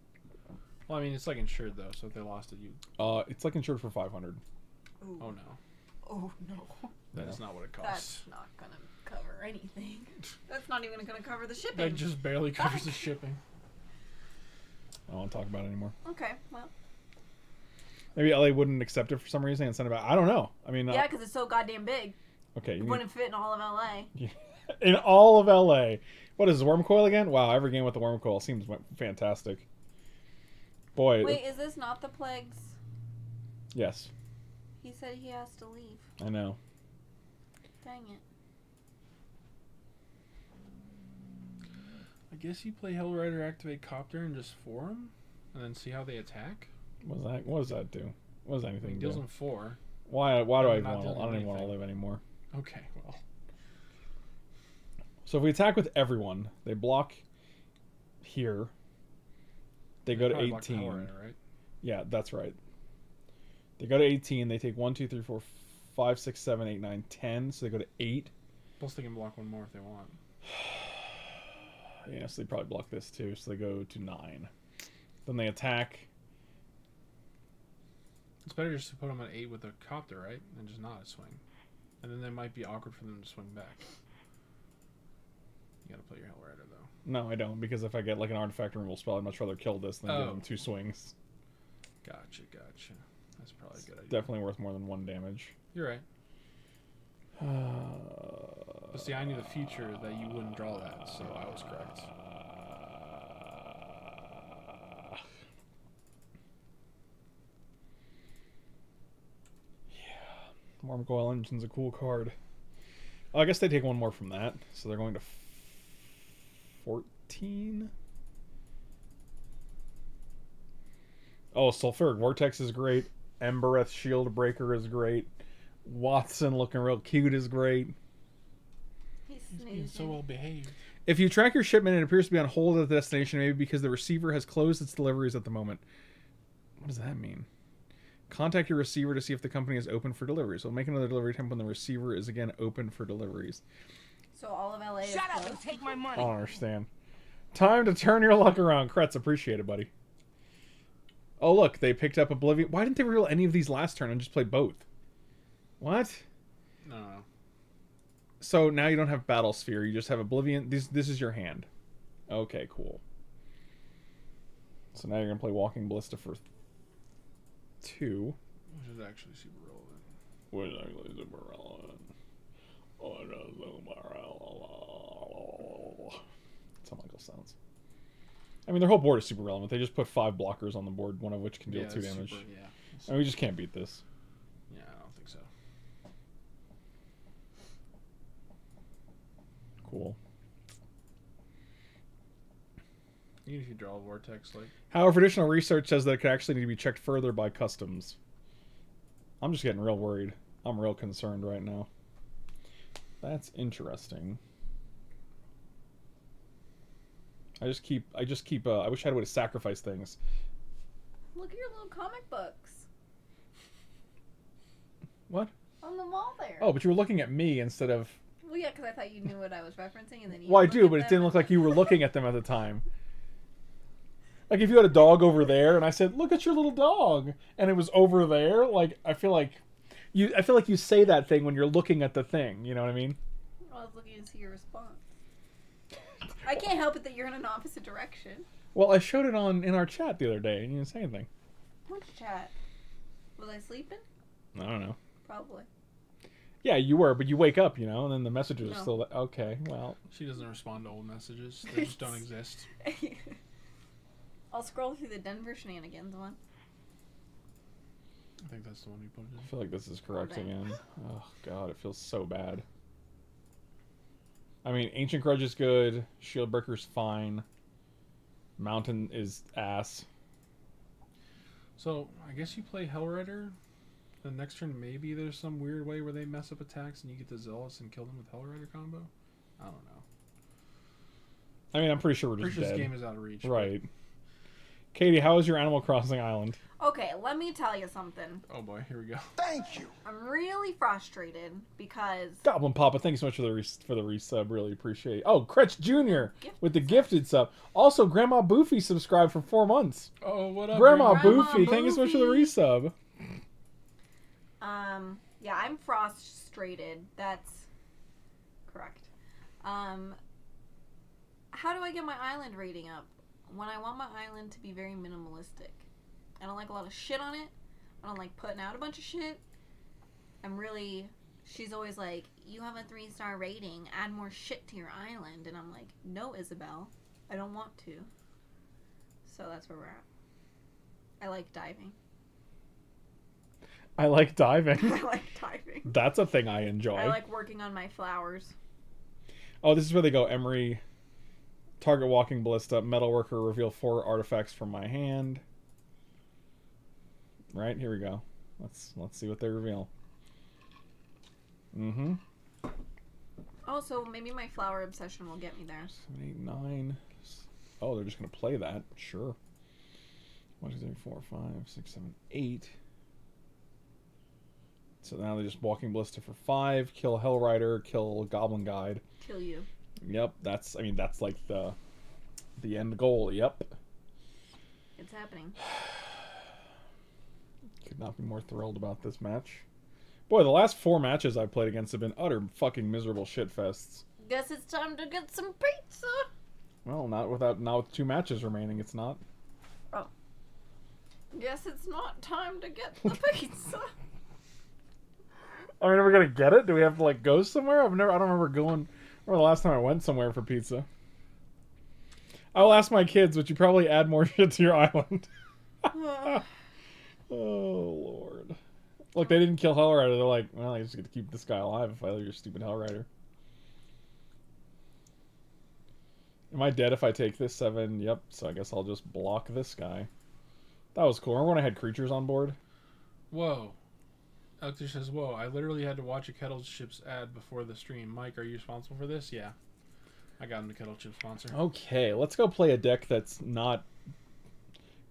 Well, I mean, it's like insured though, so if they lost it, you. uh, it's like insured for five hundred. Oh no, Oh no. that is Yeah. not what it costs. That's costs. not gonna cover anything. That's not even gonna cover the That shipping. just barely covers the shipping. I don't want to talk about it anymore. Okay, well, Maybe LA wouldn't accept it for some reason and send it back. I don't know. I mean, uh, yeah, because it's so goddamn big. okay. It need, wouldn't fit in all of LA. in all of LA. What is this, Wurmcoil again? Wow, every game with the Wurmcoil seems fantastic. Boy, Wait, is this not the plagues? yes, He said he has to leave. I know. Dang it. Guess you play Hellrider activate Copter and just forum, and then see how they attack. What does that? What does that do? What does I anything mean, do? deals them four. Why? Why do I I'm even want to? I don't even want to live anymore. Okay, well, So if we attack with everyone, they block here. They go to probably block the 18. Hellrider, right? Yeah, that's right. They go to 18. They take 1, 2, 3, 4, 5, 6, 7, 8, 9, 10. So they go to 8. Plus, they can block one more if they want. Yeah, so they probably block this too. So they go to 9. Then they attack. It's better just to put them at eight with a copter, right? And just not a swing. And then it might be awkward for them to swing back. You gotta play your Hellrider though. No, I don't, because if I get like an artifact removal spell, I'd much rather kill this than give Oh. them two swings. Gotcha, gotcha. That's probably a good idea. Definitely worth more than one damage. You're right. Uh, But see, I knew the future that you wouldn't draw that, so I was correct. Wurmcoil Engine's a cool card. I guess they take one more from that, so they're going to 14. Oh, Sulfuric Vortex is great. Embereth Shieldbreaker is great. Watson looking real cute is great. He's He's being so well behaved. If you track your shipment it appears to be on hold at the destination, maybe because the receiver has closed its deliveries at the moment. What does that mean? Contact your receiver to see if the company is open for deliveries. We'll make another delivery attempt when the receiver is again open for deliveries. So all of LA is Shut up and take my money. I don't understand. Time to turn your luck around. Kretz, appreciate it, buddy. Oh, look, they picked up Oblivion. Why didn't they reveal any of these last turn and just play both? What? No, no, no. So now you don't have Battlesphere. You just have Oblivion. This this is your hand. Okay, cool. So now you're gonna play Walking Ballista for two. Which is actually super relevant. Which is actually super relevant. Oh, it is super. That's how Michael sounds. I mean, their whole board is super relevant. They just put five blockers on the board, one of which can deal yeah, two damage. super- yeah. And we just can't beat this. Yeah, I don't think so. Cool. Even if you draw a vortex, like However, additional research says that it could actually need to be checked further by customs. I'm just getting real worried. I'm real concerned right now. That's interesting. I just keep. I just keep. Uh, I wish I had a way to sacrifice things. Look at your little comic books What? on the wall there. Oh, but you were looking at me instead of. Well, yeah, because I thought you knew what I was referencing, and then you. Well, I do, but it didn't look like you were looking at them at the time. Like if you had a dog over there, and I said, "Look at your little dog," and it was over there, like I feel like you. I feel like you say that thing when you're looking at the thing. You know what I mean? I was looking to see your response. I can't help it that you're in an opposite direction. Well, I showed it on in our chat the other day, and you didn't say anything. Which chat? Was I sleeping? I don't know. Probably. Yeah, you were, but you wake up, you know, and then the messages are still like, okay, well, She doesn't respond to old messages. They just don't exist. I'll scroll through the Denver shenanigans one. I think that's the one you put it I feel like this is correct Okay. again. Oh god, it feels so bad. I mean, Ancient Grudge is good. Shieldbreaker's fine. Mountain is ass. So I guess you play Hellrider. The next turn, maybe there's some weird way where they mess up attacks and you get the Zealous and kill them with Hellrider combo. I don't know. I mean, I'm pretty sure we're Pretty just sure this dead. game is out of reach. but- right. Katie, how is your Animal Crossing island? Okay, let me tell you something. Oh boy, here we go. Thank you. I'm really frustrated because Goblin Papa, thank you so much for the res- for the resub. Really appreciate. It. Oh, Kretsch Jr. Gifted with the gifted sub. Also, Grandma Boofy subscribed for four months. Oh, what up, Grandma, Grandma Boofy, thank you so much for the Boofy. resub. Um, yeah, I'm frustrated. That's correct. Um, how do I get my island rating up when I want my island to be very minimalistic? I don't like a lot of shit on it. I don't like putting out a bunch of shit. I'm really. She's always like, "You have a three star rating. Add more shit to your island," and I'm like, "No, Isabel, I don't want to." So that's where we're at. I like diving. I like diving. I like diving. That's a thing I enjoy. I like working on my flowers. Oh, this is where they go. Emry, target walking ballista, metalworker, reveal four artifacts from my hand. Right here we go. Let's let's see what they reveal. Mm-hmm. Also, maybe my flower obsession will get me there. Seven, eight, nine. Oh, they're just gonna play that. Sure. One, two, three, four, five, six, seven, eight. So now they're just walking ballista for five. Kill Hellrider. Kill Goblin Guide. Kill you. Yep, that's. I mean, that's like the the end goal. Yep. It's happening. Could not be more thrilled about this match. Boy, the last four matches I've played against have been utter fucking miserable shit fests. Guess it's time to get some pizza. Well, not without now with two matches remaining. It's not. Oh. Guess it's not time to get the pizza. I mean, are we gonna get it? Do we have to like go somewhere? I've never. I don't remember going. Or the last time I went somewhere for pizza. I'll ask my kids, but you probably add more shit to your island. Oh lord. Look, they didn't kill Hellrider. They're like, well, I just get to keep this guy alive if I leave your stupid Hellrider. Am I dead if I take this seven? Yep. So I guess I'll just block this guy. That was cool. Remember when I had creatures on board? Whoa. Elector says, "Whoa! I literally had to watch a kettle chips ad before the stream. Mike, are you responsible for this? Yeah, I got him the kettle chip sponsor. Okay, let's go play a deck that's not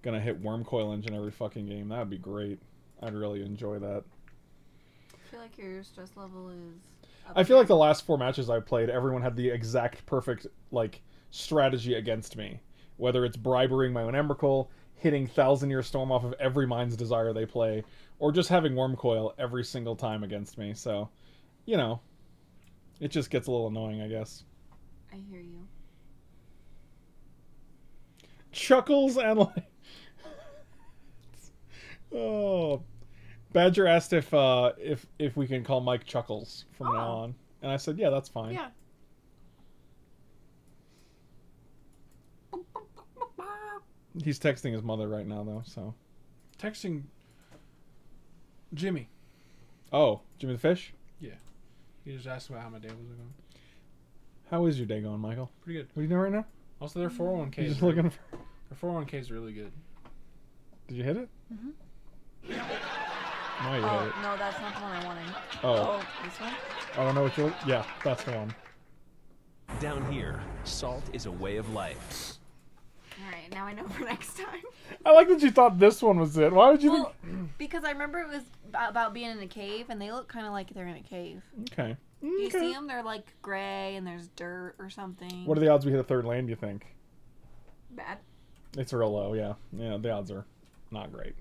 gonna hit Wurmcoil Engine every fucking game. That would be great. I'd really enjoy that. I feel like your stress level is. I feel like the last four matches I played, everyone had the exact perfect like strategy against me. Whether it's bribering my own Emrakul, hitting Thousand Year Storm off of every Mind's Desire they play, or just having Wurmcoil every single time against me. So, you know, it just gets a little annoying, I guess. I hear you. Chuckles and like, oh, Badger asked if uh if if we can call Mike Chuckles from now Oh. on, and I said yeah, that's fine. Yeah. He's texting his mother right now though, so. Texting Jimmy. Oh, Jimmy the Fish, Yeah. He just asked about how my day was going. how is your day going, Michael? Pretty good. What are you doing right now? Also, their 401k You is just really, looking for. their 401k is really good. Did you hit it? Mm-hmm. Now you Oh have it. no, that's not the one I wanted. Oh, Oh, this one. I don't know what you. Yeah, that's the one. Down here, salt is a way of life. All right, now I know for next time. I like that you thought this one was it. Why would you Well, mm. because I remember it was about being in a cave, and they look kind of like they're in a cave. think? Okay. You mm, see them? They're like gray, and there's dirt or something. What are the odds we hit a third land? You think? bad? It's real low. Yeah, yeah. The odds are not great.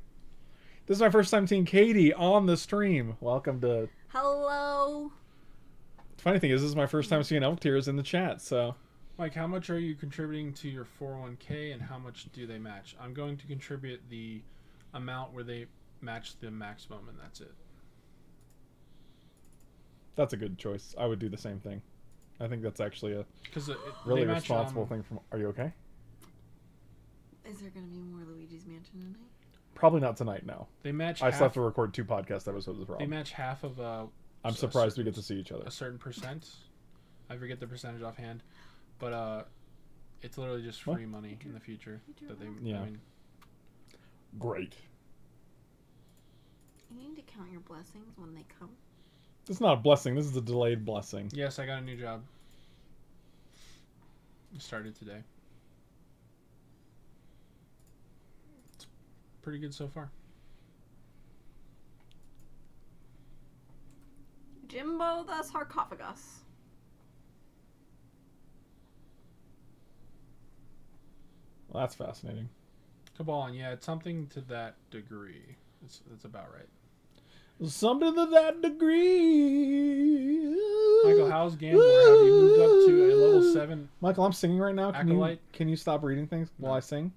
This is my first time seeing Katie on the stream. Welcome to. Hello. The funny thing is, this is my first time seeing Elk Tears in the chat. So Mike, how much are you contributing to your 401k and how much do they match? I'm going to contribute the amount where they match the maximum and that's it. that's a good choice. I would do the same thing. I think that's actually a Because it, it, really match, responsible um, thing. From are you okay? Is there gonna be more Luigi's Mansion tonight? Probably not tonight. No, They match. I half, still have to record two podcast episodes as well. They match half of uh, I'm s- a surprised we certain- get to see each other. a certain percent. I forget the percentage offhand, but uh, it's literally just What? free money in the future that they. Yeah. I mean, Great. You need to count your blessings when they come. This is not a blessing. This is a delayed blessing. yes, I got a new job. I started today. It's pretty good so far. Jimbo the sarcophagus. Well, that's fascinating. Cabal, on yeah, it's something to that degree. It's that's about right. Something to that degree. Michael, how's Gambler? Have you moved up to a level seven? Michael, I'm singing right now. Can you can you stop reading things while No. I sing?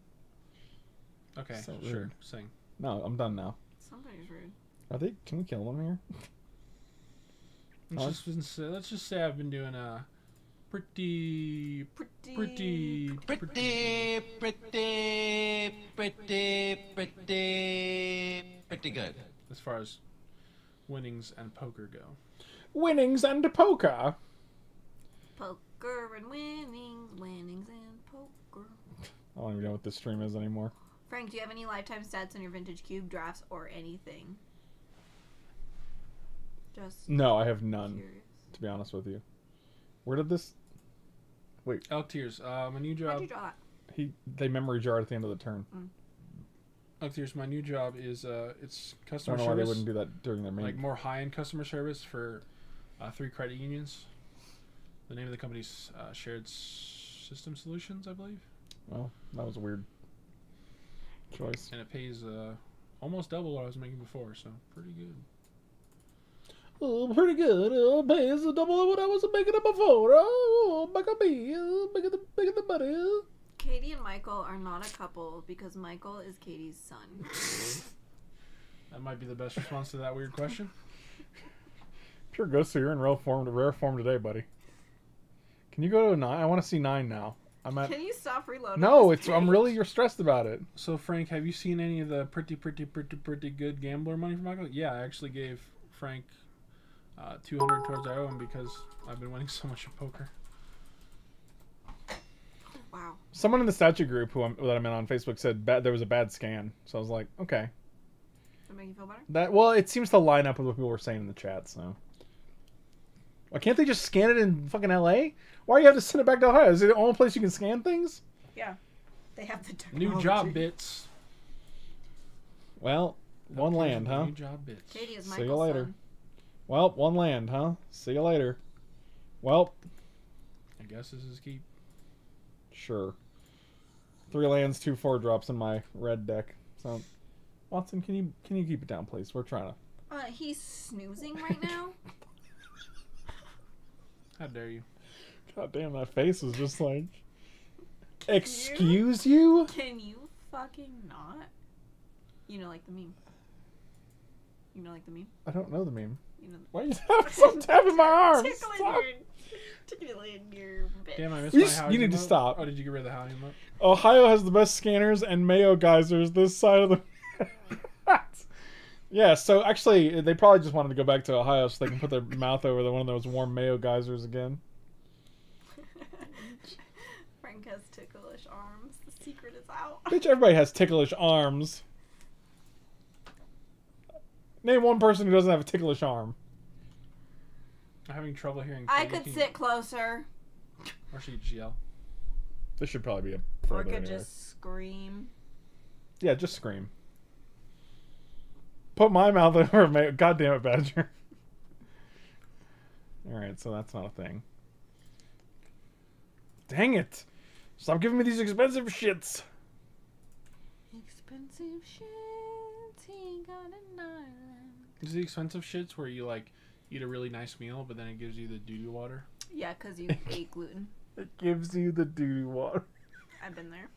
Okay, So sure. rude. Sing. No, I'm done now. Somebody's rude. Are they? Can we kill them here? Let's just say- let's just say I've been doing a pretty Pretty. pretty Pretty, pretty, pretty, pretty, pretty good. as far as winnings and poker go. Winnings and poker. Poker and winnings, winnings and poker. I don't even know what this stream is anymore. Frank, do you have any lifetime stats on your vintage cube drafts or anything? Just No, I have none. curious. To be honest with you, where did this? Elk Tears, uh, my new How'd job. you draw that? He they memory jarred at the end of the turn. Elk Tears, my new job is uh, it's I customer don't know why they service, wouldn't do that during their main. like more high end customer service for uh, three credit unions. The name of the company's uh, Shared S- System Solutions, I believe, well, that was a weird choice. and it pays uh, almost double what I was making before, so pretty good. Oh, pretty good. Oh, pays double what I was making it before. Oh, back at me. Oh, Back the back at the money. Katie and Michael are not a couple because Michael is Katie's son. That might be the best response to that weird question. Pure Ghost, so you're in rare form, rare form today, buddy. Can you go to nine? I want to see nine now. I'm at. Can you stop reloading? No, this it's. I'm really. You're stressed about it. So Frank, have you seen any of the pretty, pretty, pretty, pretty good gambler money from Michael? Yeah, I actually gave Frank uh, 200 towards I owe him because I've been winning so much at poker. Wow. Someone in the statue group who I'm, that I'm in on Facebook said bad, there was a bad scan. So I was like, okay, Does that make you feel better? that. Well, it seems to line up with what people were saying in the chat. So. Why can't they just scan it in fucking L.A.? Why do you have to send it back to Ohio? Is it the only place you can scan things? Yeah. They have the technology. New job bits. Well, one land, huh? New job bits. Katie is See you later. son. Well, one land, huh? See you later. Well, I guess this is keep. sure. Three lands, two four drops in my red deck. So, Watson, can you can you keep it down, please? We're trying to. Uh, he's snoozing right now. How dare you? God damn, that face is just like. Excuse you? Can you fucking not? You know, like the meme. You know, like the meme. I don't know the meme. You know. Why you have some tapping my arm? Tickling Stop. your, tickling your bit. Damn, I missed You my s- you housing need to stop. Oh, did you get rid of the housing vote? Ohio has the best scanners and Mayo geysers this side of the. yeah, so actually, they probably just wanted to go back to Ohio so they can put their mouth over the one of those warm Mayo geysers again. Frank has ticklish arms. The secret is out. Bitch, everybody has ticklish arms. Name one person who doesn't have a ticklish arm. I'm having trouble hearing. I could Can- sit closer. Or should you just yell? This should probably be a Or further could anyway. just scream. Yeah, just scream. Put my mouth over my. God damn it, Badger. Alright, so that's not a thing. Dang it! Stop giving me these expensive shits! Expensive shits. he got an island. Is the expensive shits where you like eat a really nice meal, but then it gives you the doo doo water? Yeah, because you ate gluten. It gives you the doo doo water. I've been there.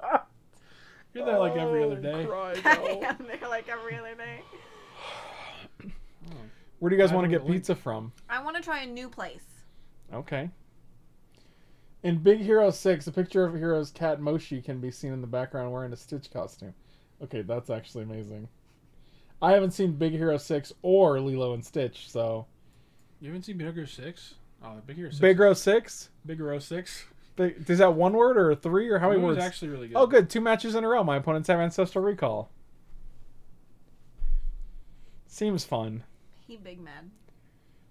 You're there like every Oh, other day. I am there like every other day. Where do you guys I want to get really- pizza from? I want to try a new place. Okay. In Big Hero 6, a picture of Hero's cat Mochi can be seen in the background wearing a Stitch costume. Okay, that's actually amazing. I haven't seen Big Hero 6 or Lilo and Stitch, so. You haven't seen Big Hero Six? Oh, Big Hero Six. Big Hero 6? Big Hero Six. Big, is that one word or three or how many words? actually really good. Oh, good. Two matches in a row. My opponents have Ancestral Recall. Seems fun. He big mad.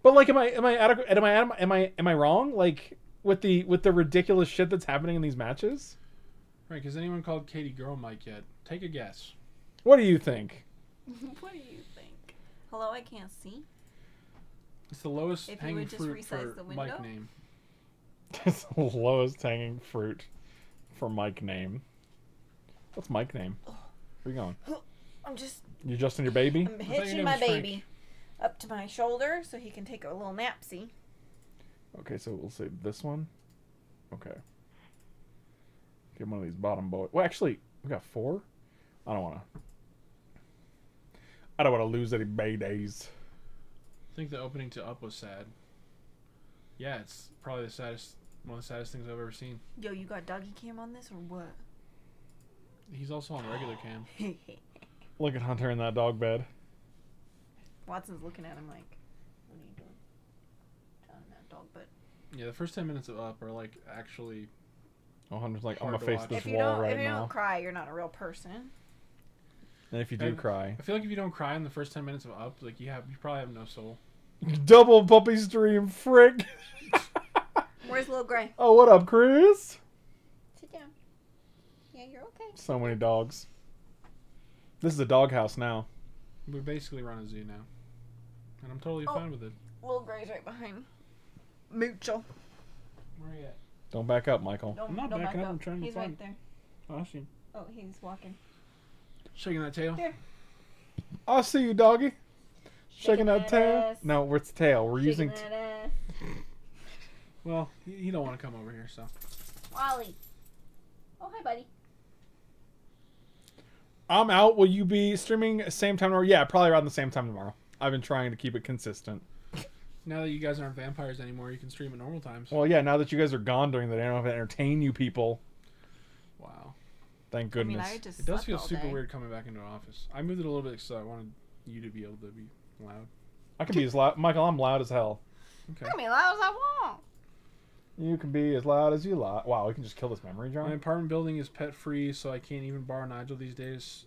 But like, am I am I adequate? Am I am I am I am I wrong? Like with the with the ridiculous shit that's happening in these matches. Right? Has anyone called Katie Girl Mike yet? Take a guess. What do you think? what do you think? Hello, I can't see. It's the lowest If you hanging would just fruit resize for the Mike name. It's the lowest hanging fruit for Mike name. What's Mike name? Where are you going? I'm just You adjusting your baby? I'm thought your hitching my Frank. baby up to my shoulder so he can take a little napsy. Okay, so we'll say this one. Okay. Get one of these bottom boys. Well, actually, we got four. I don't want to. I don't want to lose any bay days. I think the opening to Up was sad. Yeah, it's probably the saddest, one of the saddest things I've ever seen. Yo, you got doggy cam on this or what? He's also on regular cam. Look at Hunter in that dog bed. Watson's looking at him like, what are you doing? Telling that dog, but Yeah, the first ten minutes of Up are like actually. Oh, Hunter's like, I'm Hard gonna to face watch. this if you wall don't, right if you now. don't cry, you're not a real person. And if you do And- cry, I feel like if you don't cry in the first ten minutes of Up, like you have, you probably have no soul. double puppy stream, frick. Where's Little Gray? oh, what up, Chris? Sit down. Yeah, you're okay. So many dogs. This is a doghouse now. We basically run a zoo now, and I'm totally Oh. fine with it. Little Gray's right behind. Moochel. Where are you at? Don't back up, Michael. Don't, I'm not backing back up, I'm trying to find. He's find- right there. Oh, I see. Oh, he's walking. Shaking that tail. Here. I see you, doggy. Shaking, Shaking that that tail. ass. No, it's tail. We're using. Shaking T- that ass. Well, he, he don't want to come over here, so. Wally. Oh, hi, buddy. I'm out. Will you be streaming same time tomorrow? Yeah, probably around the same time tomorrow. I've been trying to keep it consistent. Now that you guys aren't vampires anymore, you can stream at normal times. Well, yeah. Now that you guys are gone during the day, I don't have to entertain you people. Wow. Thank I mean, goodness. I just It does feel super day. weird coming back into an office. I moved it a little bit so I wanted you to be able to be loud. I can be as loud, Michael. I'm loud as hell. Okay. I can be loud as I want. You can be as loud as you like. Wow, we can just kill this memory, My apartment building is pet free, so I can't even borrow Nigel these days.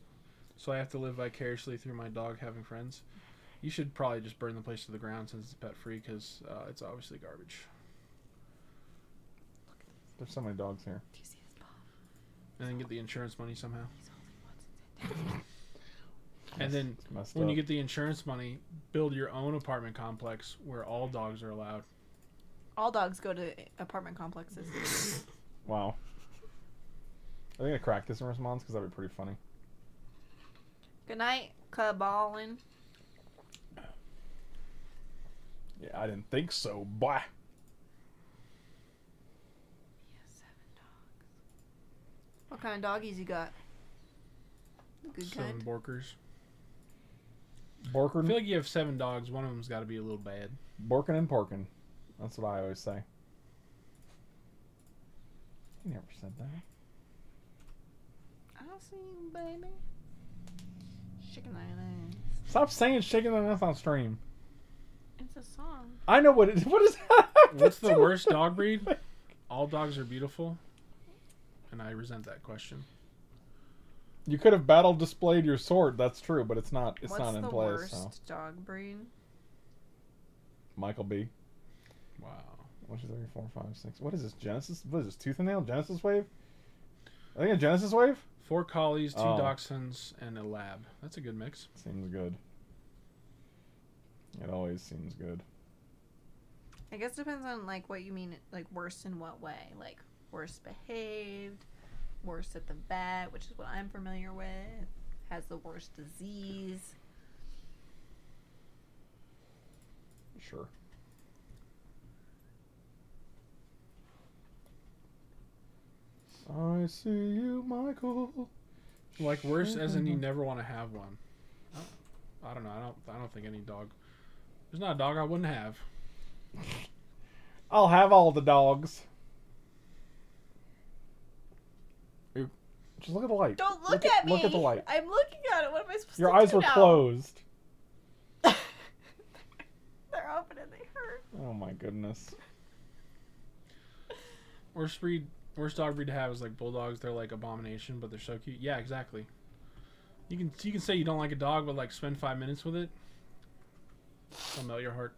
So I have to live vicariously through my dog having friends. You should probably just burn the place to the ground since it's pet free, because uh, it's obviously garbage. There's so many dogs here. Do you see his paw? And then get the insurance money somehow. He's holding Watson's head. And then It's messed when you get the insurance money, build your own apartment complex where all dogs are allowed. All dogs go to apartment complexes. Wow. I think I cracked this in response because that'd be pretty funny. Good night, Cabalin. Yeah, I didn't think so. Blah. seven dogs. What kind of doggies you got? Good Seven kind. Borkers. I feel like you have seven dogs. One of them's got to be a little bad. Borkin and Porkin. That's what I always say. He never said that. I see you, baby. Shaking that ass. Stop saying shaking the ass on stream. It's a song. I know what it. What is that? What's the worst dog breed? All dogs are beautiful, and I resent that question. You could have battle displayed your sword. That's true, but it's not. It's What's not in the place. worst So dog breed? Michael B. Wow. One, two, three, four, five, six. What is this? Genesis? What is this? Tooth and nail? Genesis wave? I think a Genesis wave. Four collies, two Oh. dachshunds, and a lab. That's a good mix. Seems good. It always seems good. I guess it depends on like what you mean, like worst in what way? Like worst behaved, worst at the vet, which is what I'm familiar with. Has the worst disease. Sure. I see you, Michael. Like worse, as in you never want to have one. I- I don't know. I don't. I don't think any dog. There's not a dog I wouldn't have. I'll have all the dogs. Just look at the light. Don't look, Look at, at- me. look at the light. I'm looking at it. What am I supposed Your to do? Your eyes were now? closed. They're open and they hurt. Oh my goodness. Worst breed, worst dog breed to have is like bulldogs. They're like abomination, but they're so cute. Yeah, exactly. You can you can say you don't like a dog, but like spend five minutes with it. It'll melt your heart.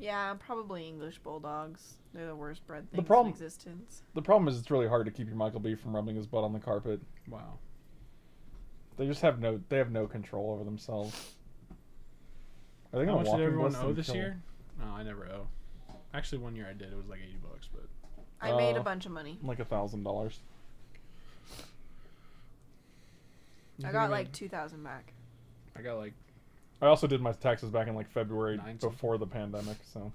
Yeah, probably English bulldogs. They're the worst bred The problem- in existence. The problem is it's really hard to keep your Michael B from rubbing his butt on the carpet. Wow. They just have no they have no control over themselves. Are they How gonna much walk did him everyone owe this kill- year? No, I never owe. Actually, one year I did. It was like eighty bucks, but I made a Uh, bunch of money. Like a thousand dollars. I got like two thousand back. I got like I also did my taxes back in like February Nine something. before the pandemic, so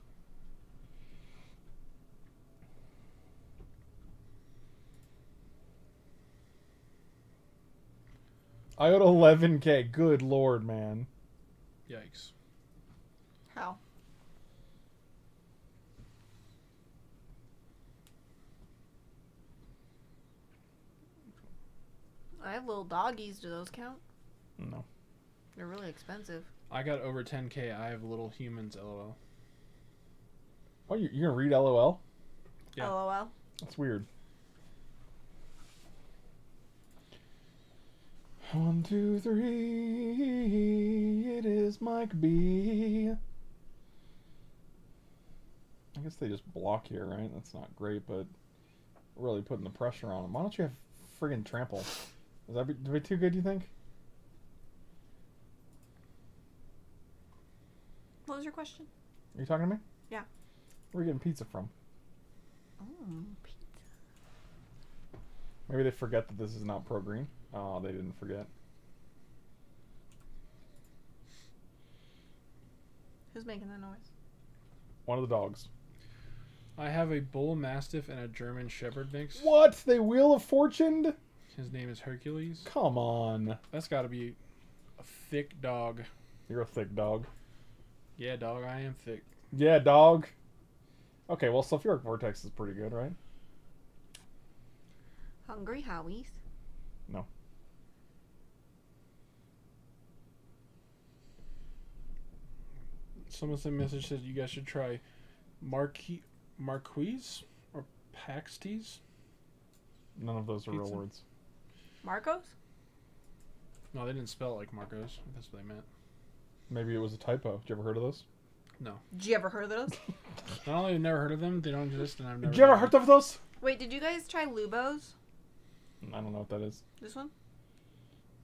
I owed eleven K. Good lord, man. yikes. How? I have little doggies. Do those count? No. They're really expensive. I got over ten k. I have little humans. LOL. Oh, you you're gonna read LOL? Yeah. LOL. That's weird. One, two, three. It is Mike B. I guess they just block here, right? That's not great, but really putting the pressure on them. Why don't you have friggin' trample? Is that be, be too good? You think? What was your question? Are you talking to me? Yeah. Where are you getting pizza from? Oh, pizza. Maybe they forget that this is not pro green. Oh, they didn't forget. Who's making that noise? One of the dogs. I have a bull mastiff and a German shepherd mix. What? They wheel of fortune? His name is Hercules. Come on. That's got to be a thick dog. You're a thick dog. Yeah, dog. I am thick. Yeah, dog. Okay, well, sulfuric vortex is pretty good, right? Hungry Howies. No. Someone sent a message says you guys should try Marquis Marquise or Paxtes. None of those are real words. Marcos? No, they didn't spell it like Marcos. That's what they meant. Maybe it was a typo. Did you ever heard of those? No. Did you ever heard of those? Not only have I never heard of them, they don't exist, and I've never. Did you ever heard of those? Wait, did you guys try Lubos? I don't know what that is. This one?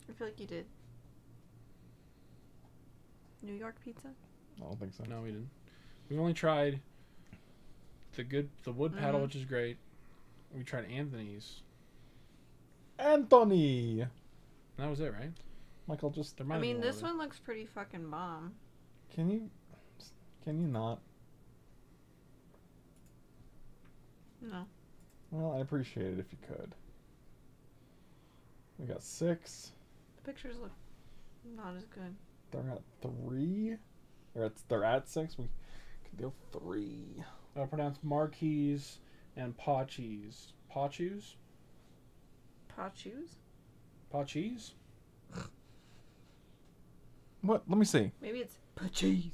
I feel like you did. New York pizza? I don't think so. No, we didn't. We've only tried the good, the wood paddle, Mhm. which is great. We tried Anthony's. Anthony. And that was it, right? Michael, just There might I mean, this of one looks pretty fucking bomb. can you can you not? No. Well, I appreciate it if you could. We got six. The pictures look not as good. They're at three. They're at they're at six. We could do three. I pronounce Marquise and Pachis. Pachus? Pachus? Pachis? What? Let me see. Maybe it's Pachis.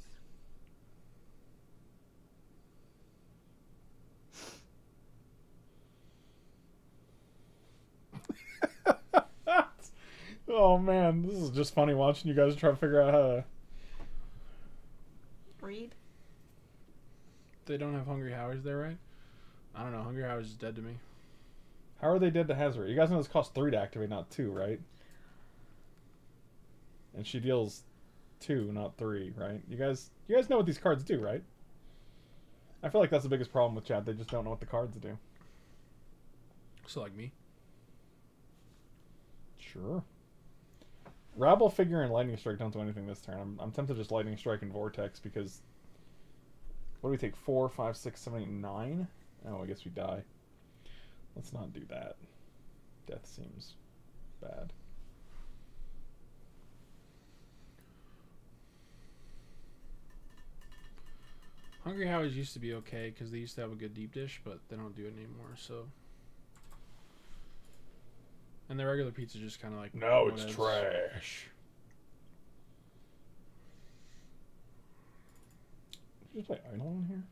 Oh man, this is just funny watching you guys try to figure out how to. Read. They don't have Hungry Howie's there, right? I don't know. Hungry Howie's is dead to me. How are they dead to Hazard? You guys know this costs three to activate, not two, right? And she deals two, not three, right? You guys, you guys know what these cards do, right? I feel like that's the biggest problem with chat. They just don't know what the cards do. So like me. Sure. Rabble figure and lightning strike don't do anything this turn. I'm, I'm tempted to just lightning strike and vortex because. What do we take? Four, five, six, seven, eight, nine. Oh, I guess we die. Let's not do that. Death seems bad. Hungry Howie's used to be okay because they used to have a good deep dish, but they don't do it anymore. So. And the regular pizza just kind of like No, it's trash. Did you play Idle in here?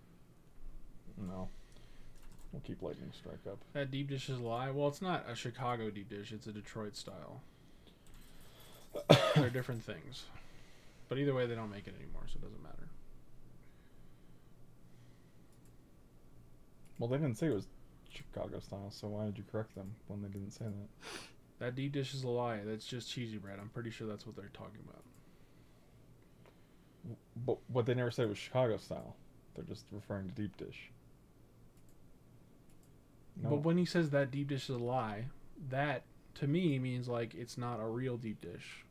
No. We'll keep lightning strike up. That deep dish is a lie. Well, it's not a Chicago deep dish. It's a Detroit style. They're different things. But either way, they don't make it anymore, so it doesn't matter. Well, they didn't say it was Chicago style, so why did you correct them when they didn't say that? That deep dish is a lie. That's just cheesy bread. I'm pretty sure that's what they're talking about. But what they never said was Chicago style. They're just referring to deep dish. No. But when he says that deep dish is a lie, that to me means like it's not a real deep dish.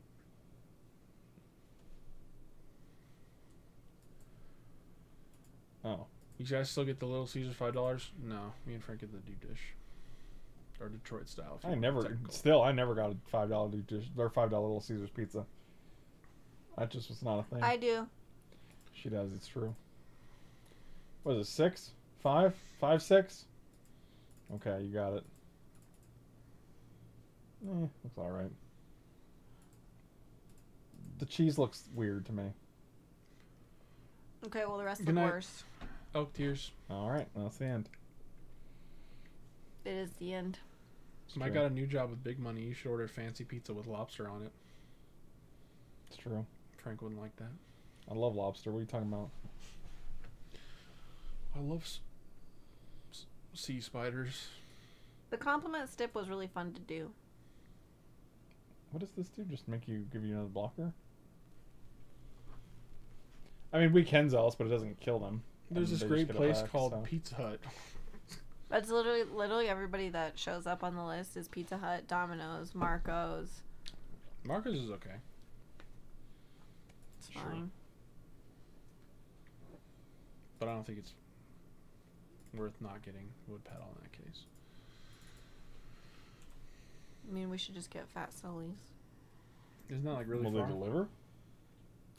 oh, You guys still get the Little Caesars five dollars? No, me and Frank get the deep dish, or Detroit style. I never. technical. Still, I never got a five dollar deep dish or five dollar Little Caesars pizza. That just was not a thing. I do. She does. It's true. Was it? Six, five, five, six. Okay, you got it. Eh, looks all right. The cheese looks weird to me. Okay, well the rest Good look night. worse. Oak tears. All right, that's the end. It is the end. I true. got a new job with big money. You should order fancy pizza with lobster on it. It's true. Frank wouldn't like that. I love lobster. What are you talking about? I love s- s- sea spiders. The compliment stip was really fun to do. What does this do? Just make you give you another blocker? I mean, we can zealous, but it doesn't kill them. There's this great place back, called so- Pizza Hut. That's literally literally everybody that shows up on the list is Pizza Hut, Domino's, Marco's. Marco's is okay. It's Sure. fine. but I don't think it's worth not getting wood paddle in that case. I mean, we should just get Fat Sully's. Isn't that like really Will far? they deliver?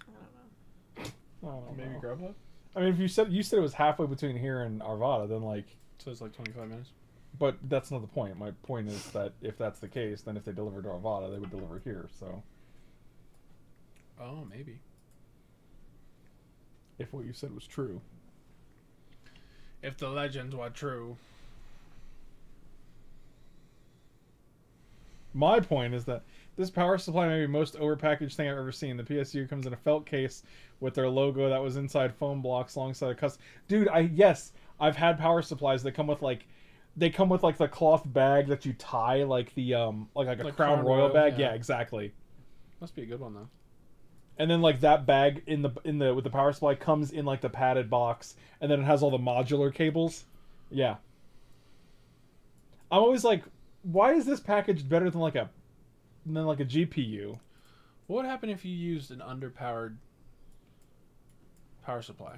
I don't know. I don't Maybe know. Grubhub. I mean, if you said you said it was halfway between here and Arvada, then like, So it's like 25 minutes. but that's not the point. My point is that if that's the case, then if they delivered to Arvada, they would deliver here. So Oh, maybe. if what you said was true, If the legends were true. my point is that this power supply may be the most overpackaged thing I've ever seen. The PSU comes in a felt case with their logo that was inside foam blocks alongside a custom. Dude, I yes, I've had power supplies that come with like. They come with like the cloth bag that you tie, like the um, like like a Like Crown, Crown Royal, Royal, bag. yeah. yeah, exactly. Must be a good one though. and then like that bag in the in the with the power supply comes in like the padded box and then it has all the modular cables yeah i'm always like why is this packaged better than like a than like a gpu What would happen if you used an underpowered power supply?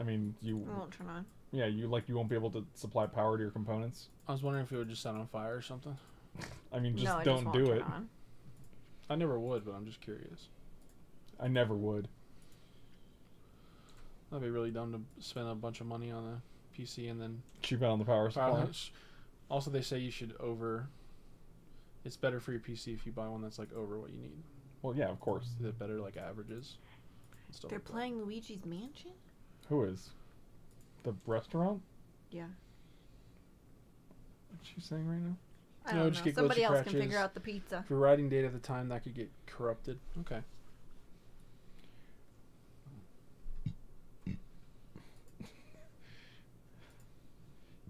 i mean you It won't turn on. yeah you like you won't be able to supply power to your components I was wondering if it would just set on fire or something. i mean just no, it don't just do it on. I never would, but I'm just curious. i never would That'd be really dumb to spend a bunch of money on a PC and then cheap out on the power supply Also, they say you should over. It's better for your PC if you buy one that's like over what you need. well yeah of course The better like averages. They're like that. playing Luigi's Mansion. who is the restaurant Yeah. what's she saying right now I No, don't just know. get Somebody glitchy else can figure out the pizza. If you're writing data at the time, that could get corrupted. Okay.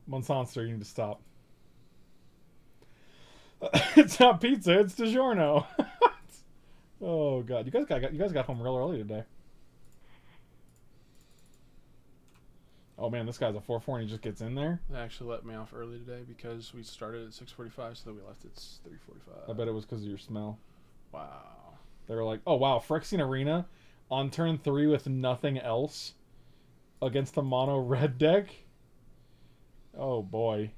Monsanto, you need to stop. it's not pizza, it's DiGiorno. oh god, you guys got you guys got home real early today. Oh man, this guy's a 4-4 and he just gets in there. They actually let me off early today because we started at 6:45, so that we left at 3:45. I bet it was because of your smell. Wow. They were like, "Oh wow, Phyrexian Arena on turn three with nothing else against the mono red deck." Oh boy,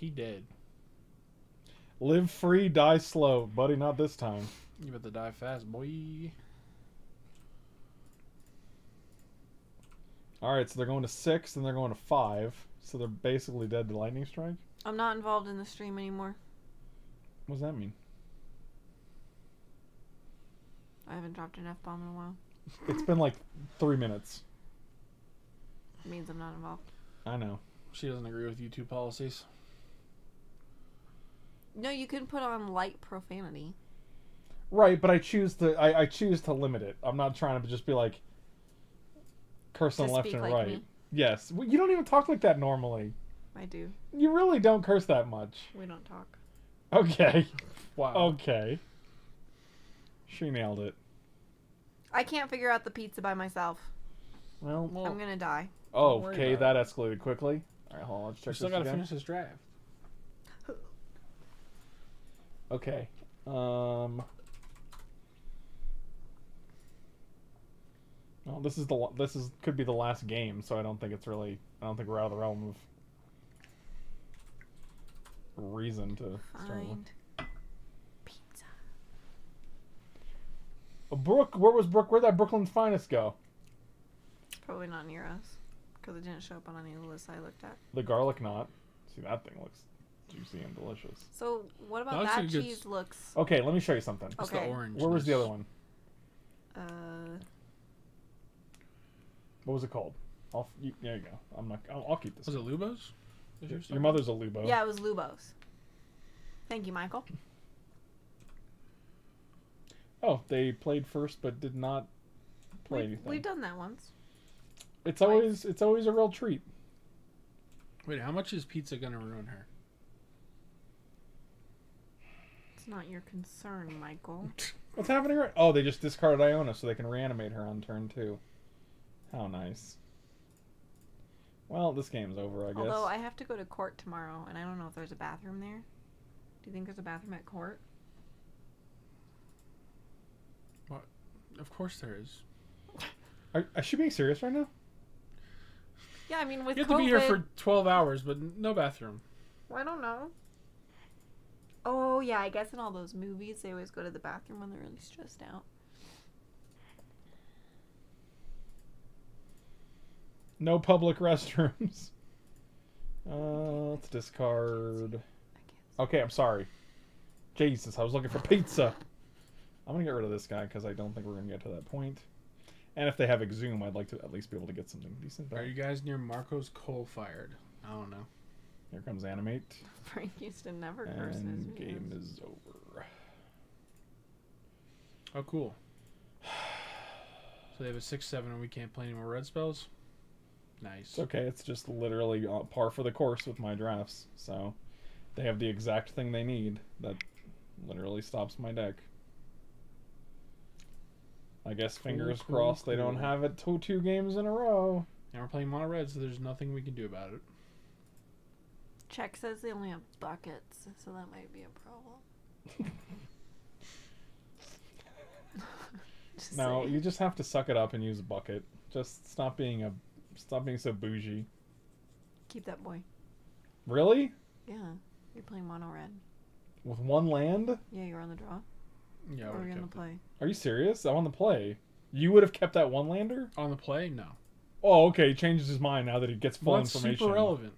He did. live free, die slow, buddy. Not this time. You better die fast, boy. All right, so they're going to six, and they're going to five. So they're basically dead to lightning strike. I'm not involved in the stream anymore. What does that mean? I haven't dropped an F bomb in a while. It's been like three minutes. It means I'm not involved. I know. She doesn't agree with YouTube policies. No, you can put on light profanity. Right, but I choose to. I, I choose to limit it. I'm not trying to just be like cursing To left speak and like right. me. Yes, well, you don't even talk like that normally. I do. You really don't curse that much. We don't talk. Okay. Wow. Okay. She nailed it. I can't figure out the pizza by myself. Well, Well, I'm gonna die. oh, okay, that escalated quickly. All right, hold on. Let's we check still this gotta again. finish this draft. Okay. Um. Well, this is the this is could be the last game, so I don't think it's really I don't think we're out of the realm of reason to. Find pizza. Uh, Brooke, where was Brooke? Where'd that Brooklyn's finest go? Probably not near us because it didn't show up on any of the lists I looked at. The garlic knot. See that thing looks juicy and delicious. So what about That that, like a good cheese? Looks. Okay, let me show you something. It's Okay. the orange. Where was the other one? Uh, What was it called? I'll, you, there you go. I'm not. I'll, I'll keep this. Was it Lubos? Your, your mother's a Lubo. yeah, it was Lubos. Thank you, Michael. Oh, they played first, but did not play We've, anything. we've done that once. It's always it's always a real treat. Wait, how much is pizza gonna ruin her? It's not your concern, Michael. What's happening right? Oh, they just discarded Iona so they can reanimate her on turn two. How nice. Well, this game's over, I guess. Although I have to go to court tomorrow, and I don't know if there's a bathroom there. Do you think there's a bathroom at court? What? Of course there is. Are, is she being serious right now? Yeah, I mean with You have COVID. to be here for 12 hours, but no bathroom. I don't know. Oh yeah, I guess in all those movies they always go to the bathroom when they're really stressed out. No public restrooms. Uh, let's discard. Okay, I'm sorry. Jesus, I was looking for pizza. I'm gonna get rid of this guy because I don't think we're gonna get to that point. And if they have Exhume, I'd like to at least be able to get something decent. Are you guys near Marco's coal fired? I don't know. Here comes Animate, Frank Houston never curses. and Who game knows? is over. Oh, cool. So they have a 6 7 and we can't play any more red spells? Nice. It's okay. It's just literally uh, par for the course with my drafts. So they have the exact thing they need that literally stops my deck. I guess fingers cool, crossed they don't have it two two games in a row. And we're playing mono red, so there's nothing we can do about it. Check says they only have buckets, so that might be a problem. No, saying. you just have to suck it up and use a bucket. Just stop being a stop being so bougie. keep that boy. Really? Yeah, you're playing mono red. With one land? Yeah, you're on the draw. Yeah, I or would've you're on the kept it. play. Are you serious? I'm on the play. You would have kept that one lander? On the play? No. Oh, okay. He changes his mind now that he gets full Well, that's information. super relevant.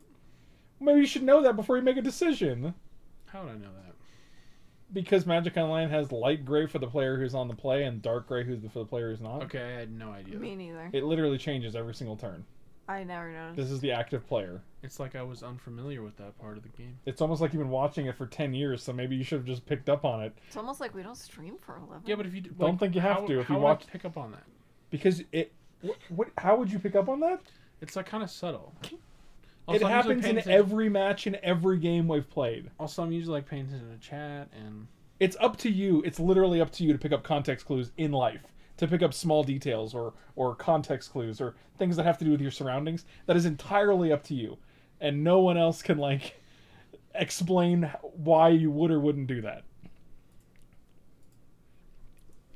Maybe you should know that before you make a decision. How would I know that? Because Magic Online has light gray for the player who's on the play and dark gray who's for the player who's not. Okay, I had no idea. Me neither. It literally changes every single turn. I never noticed. This is the active player. It's like I was unfamiliar with that part of the game. It's almost like you've been watching it for 10 years, so maybe you should have just picked up on it. It's almost like we don't stream for a living. Yeah, but if you d- Don't like, think you have how- to if how you would I watch- pick up on that. Because it. What, what, how would you pick up on that? It's like kind of subtle. It I'm happens in attention- every match in every game we've played. Also, I'm usually like paying attention to chat and It's up to you. It's literally up to you to pick up context clues in life, to pick up small details or or context clues or things that have to do with your surroundings. That is entirely up to you, and no one else can like explain why you would or wouldn't do that.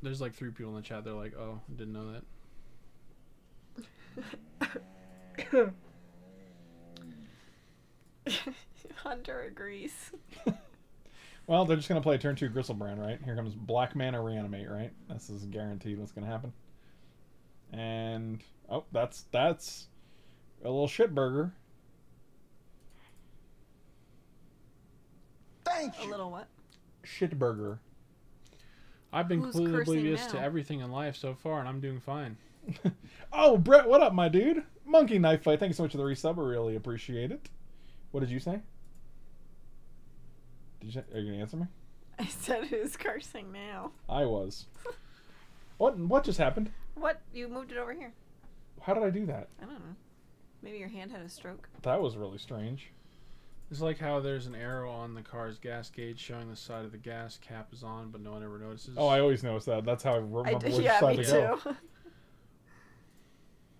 there's like three people in the chat. They're like, "Oh, didn't know that." Hunter agrees. Well, they're just gonna play turn two Griselbrand, right? Here comes Black Mana Reanimate, right? This is guaranteed what's gonna happen. And oh, that's that's a little shit burger. A little what? Shit burger. I've been Who's completely oblivious to everything in life so far, and I'm doing fine. Oh, Brett, what up, my dude? Monkey Knife Fight. Thank you so much for the resub. I really appreciate it. What did you say? Did you say, are you gonna answer me? I said who's cursing now. I was. what what just happened? What? You moved it over here. How did I do that? I don't know. Maybe your hand had a stroke. That was really strange. It's like how there's an arrow on the car's gas gauge showing the side of the gas cap is on, but no one ever notices. Oh, I always notice that. That's how I remember I did, which yeah, side me to go. too.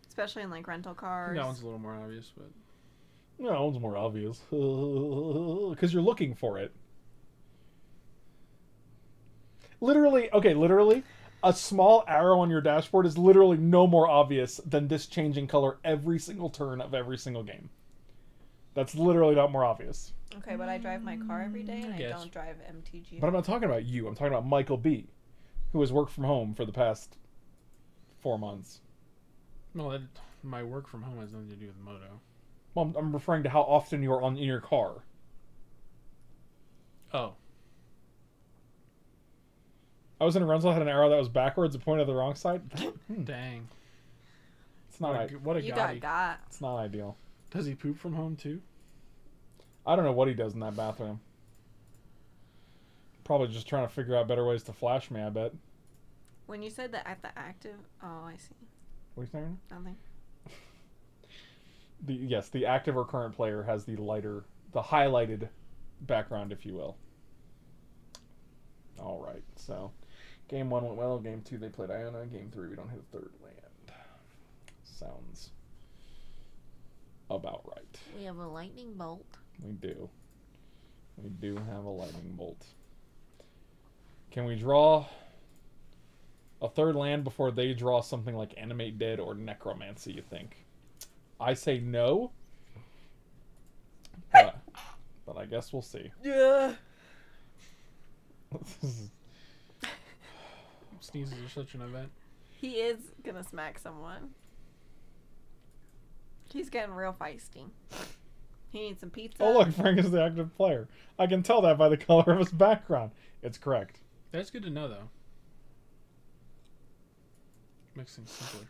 Especially in like rental cars. that one's a little more obvious, but No, that one's more obvious. Because you're looking for it. Literally, okay, literally, a small arrow on your dashboard is literally no more obvious than this changing color every single turn of every single game. That's literally not more obvious. Okay, but I drive my car every day and I, guess. don't drive MTG. But I'm not talking about you. I'm talking about Michael B., who has worked from home for the past four months. Well, that my work from home has nothing to do with moto. Well, I'm, I'm referring to how often you're on in your car. Oh, I was in a rental, had an arrow that was backwards, it pointed to the wrong side. Hmm, dang! it's not. What i- a, what a you got got. It's not ideal. Does he poop from home too? I don't know what he does in that bathroom. Probably just trying to figure out better ways to flash me. I bet. When you said that at the active, oh, I see. What are you saying? Nothing. The yes, the active or current player has the lighter, the highlighted background, if you will. All right, so game one went well. Game two they played Iona. Game three we don't hit a third land. Sounds about right. We have a lightning bolt. We do. We do have a lightning bolt. Can we draw a third land before they draw something like Animate Dead or Necromancy, you think? I say no. But, but I guess we'll see. Yeah. Sneezes are such an event. He is gonna smack someone. He's getting real feisty. He needs some pizza. oh, look, Frank is the active player. I can tell that by the color of his background. It's correct. That's good to know, though. Makes things simpler.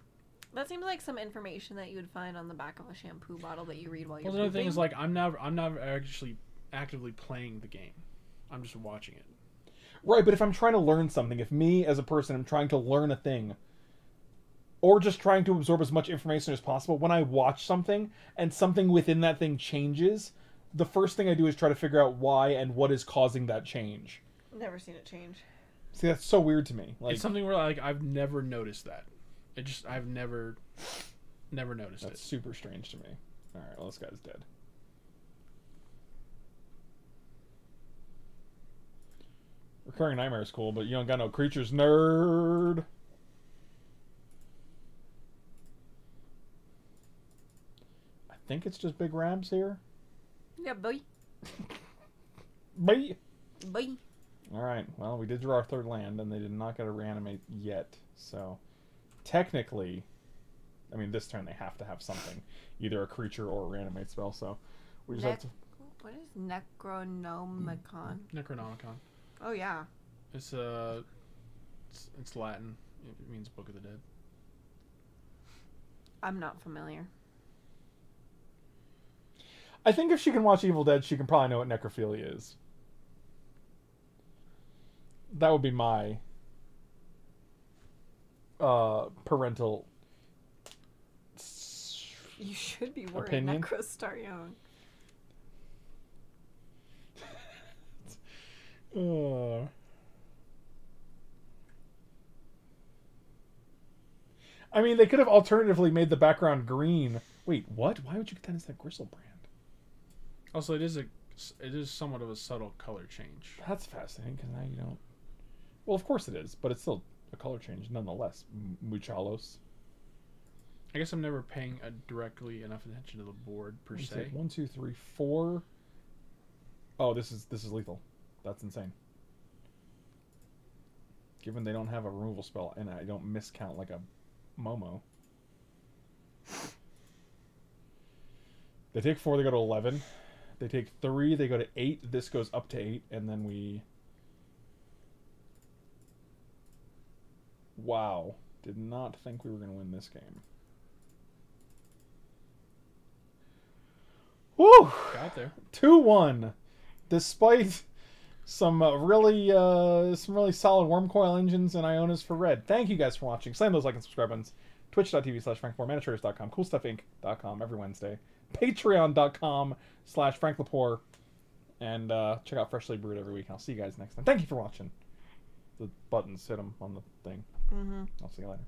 That seems like some information that you would find on the back of a shampoo bottle that you read while you're Well, another thing is like I'm never I'm never actually actively playing the game. I'm just watching it. Right, but if I'm trying to learn something, if me as a person I'm trying to learn a thing, or just trying to absorb as much information as possible, when I watch something and something within that thing changes, the first thing I do is try to figure out why and what is causing that change. Never seen it change. See, that's so weird to me. Like, it's something where like I've never noticed that. It just I've never never noticed it. that's it. super strange to me. All right, well, this guy's dead. Recurring nightmare is cool, but you don't got no creatures, nerd. I think it's just big rabs here. Yeah, boy. Bye. Boy. All right. Well, we did draw our third land, and they did not get a reanimate yet. So, technically, I mean, this turn they have to have something, either a creature or a reanimate spell. So, we just have to. What is Necronomicon? Necronomicon. Oh yeah. It's uh it's, it's Latin. It means Book of the Dead. I'm not familiar. I think if she can watch Evil Dead, she can probably know what necrophilia is. That would be my uh, parental. You should be worried. Opinion? Necros start young. Uh. I mean, they could have alternatively made the background green. Wait, what? Why would you get that as that Griselbrand? Also, it is a it is somewhat of a subtle color change. That's fascinating because now you don't. Well, of course it is, but it's still a color change nonetheless. Muchalos. I guess I'm never paying a directly enough attention to the board per se. One, two, three, four. Oh, this is this is lethal. That's insane. Given they don't have a removal spell and I don't miscount like a Momo. They take four, they go to eleven. They take three, they go to eight. This goes up to eight, and then we. Wow. Did not think we were going to win this game. Woo! Got there. Two one, despite some uh, really uh, some really solid Wurmcoil Engines and Ionas for red. Thank you guys for watching. Slam those like and subscribe buttons. Twitch.tv slash Frank Manatraders.com, CoolStuffInc.com every Wednesday, Patreon.com slash Frank and uh, check out Freshly Brewed every week. I'll see you guys next time. Thank you for watching. The buttons hit them on the thing. Mm-hmm. I'll see you later.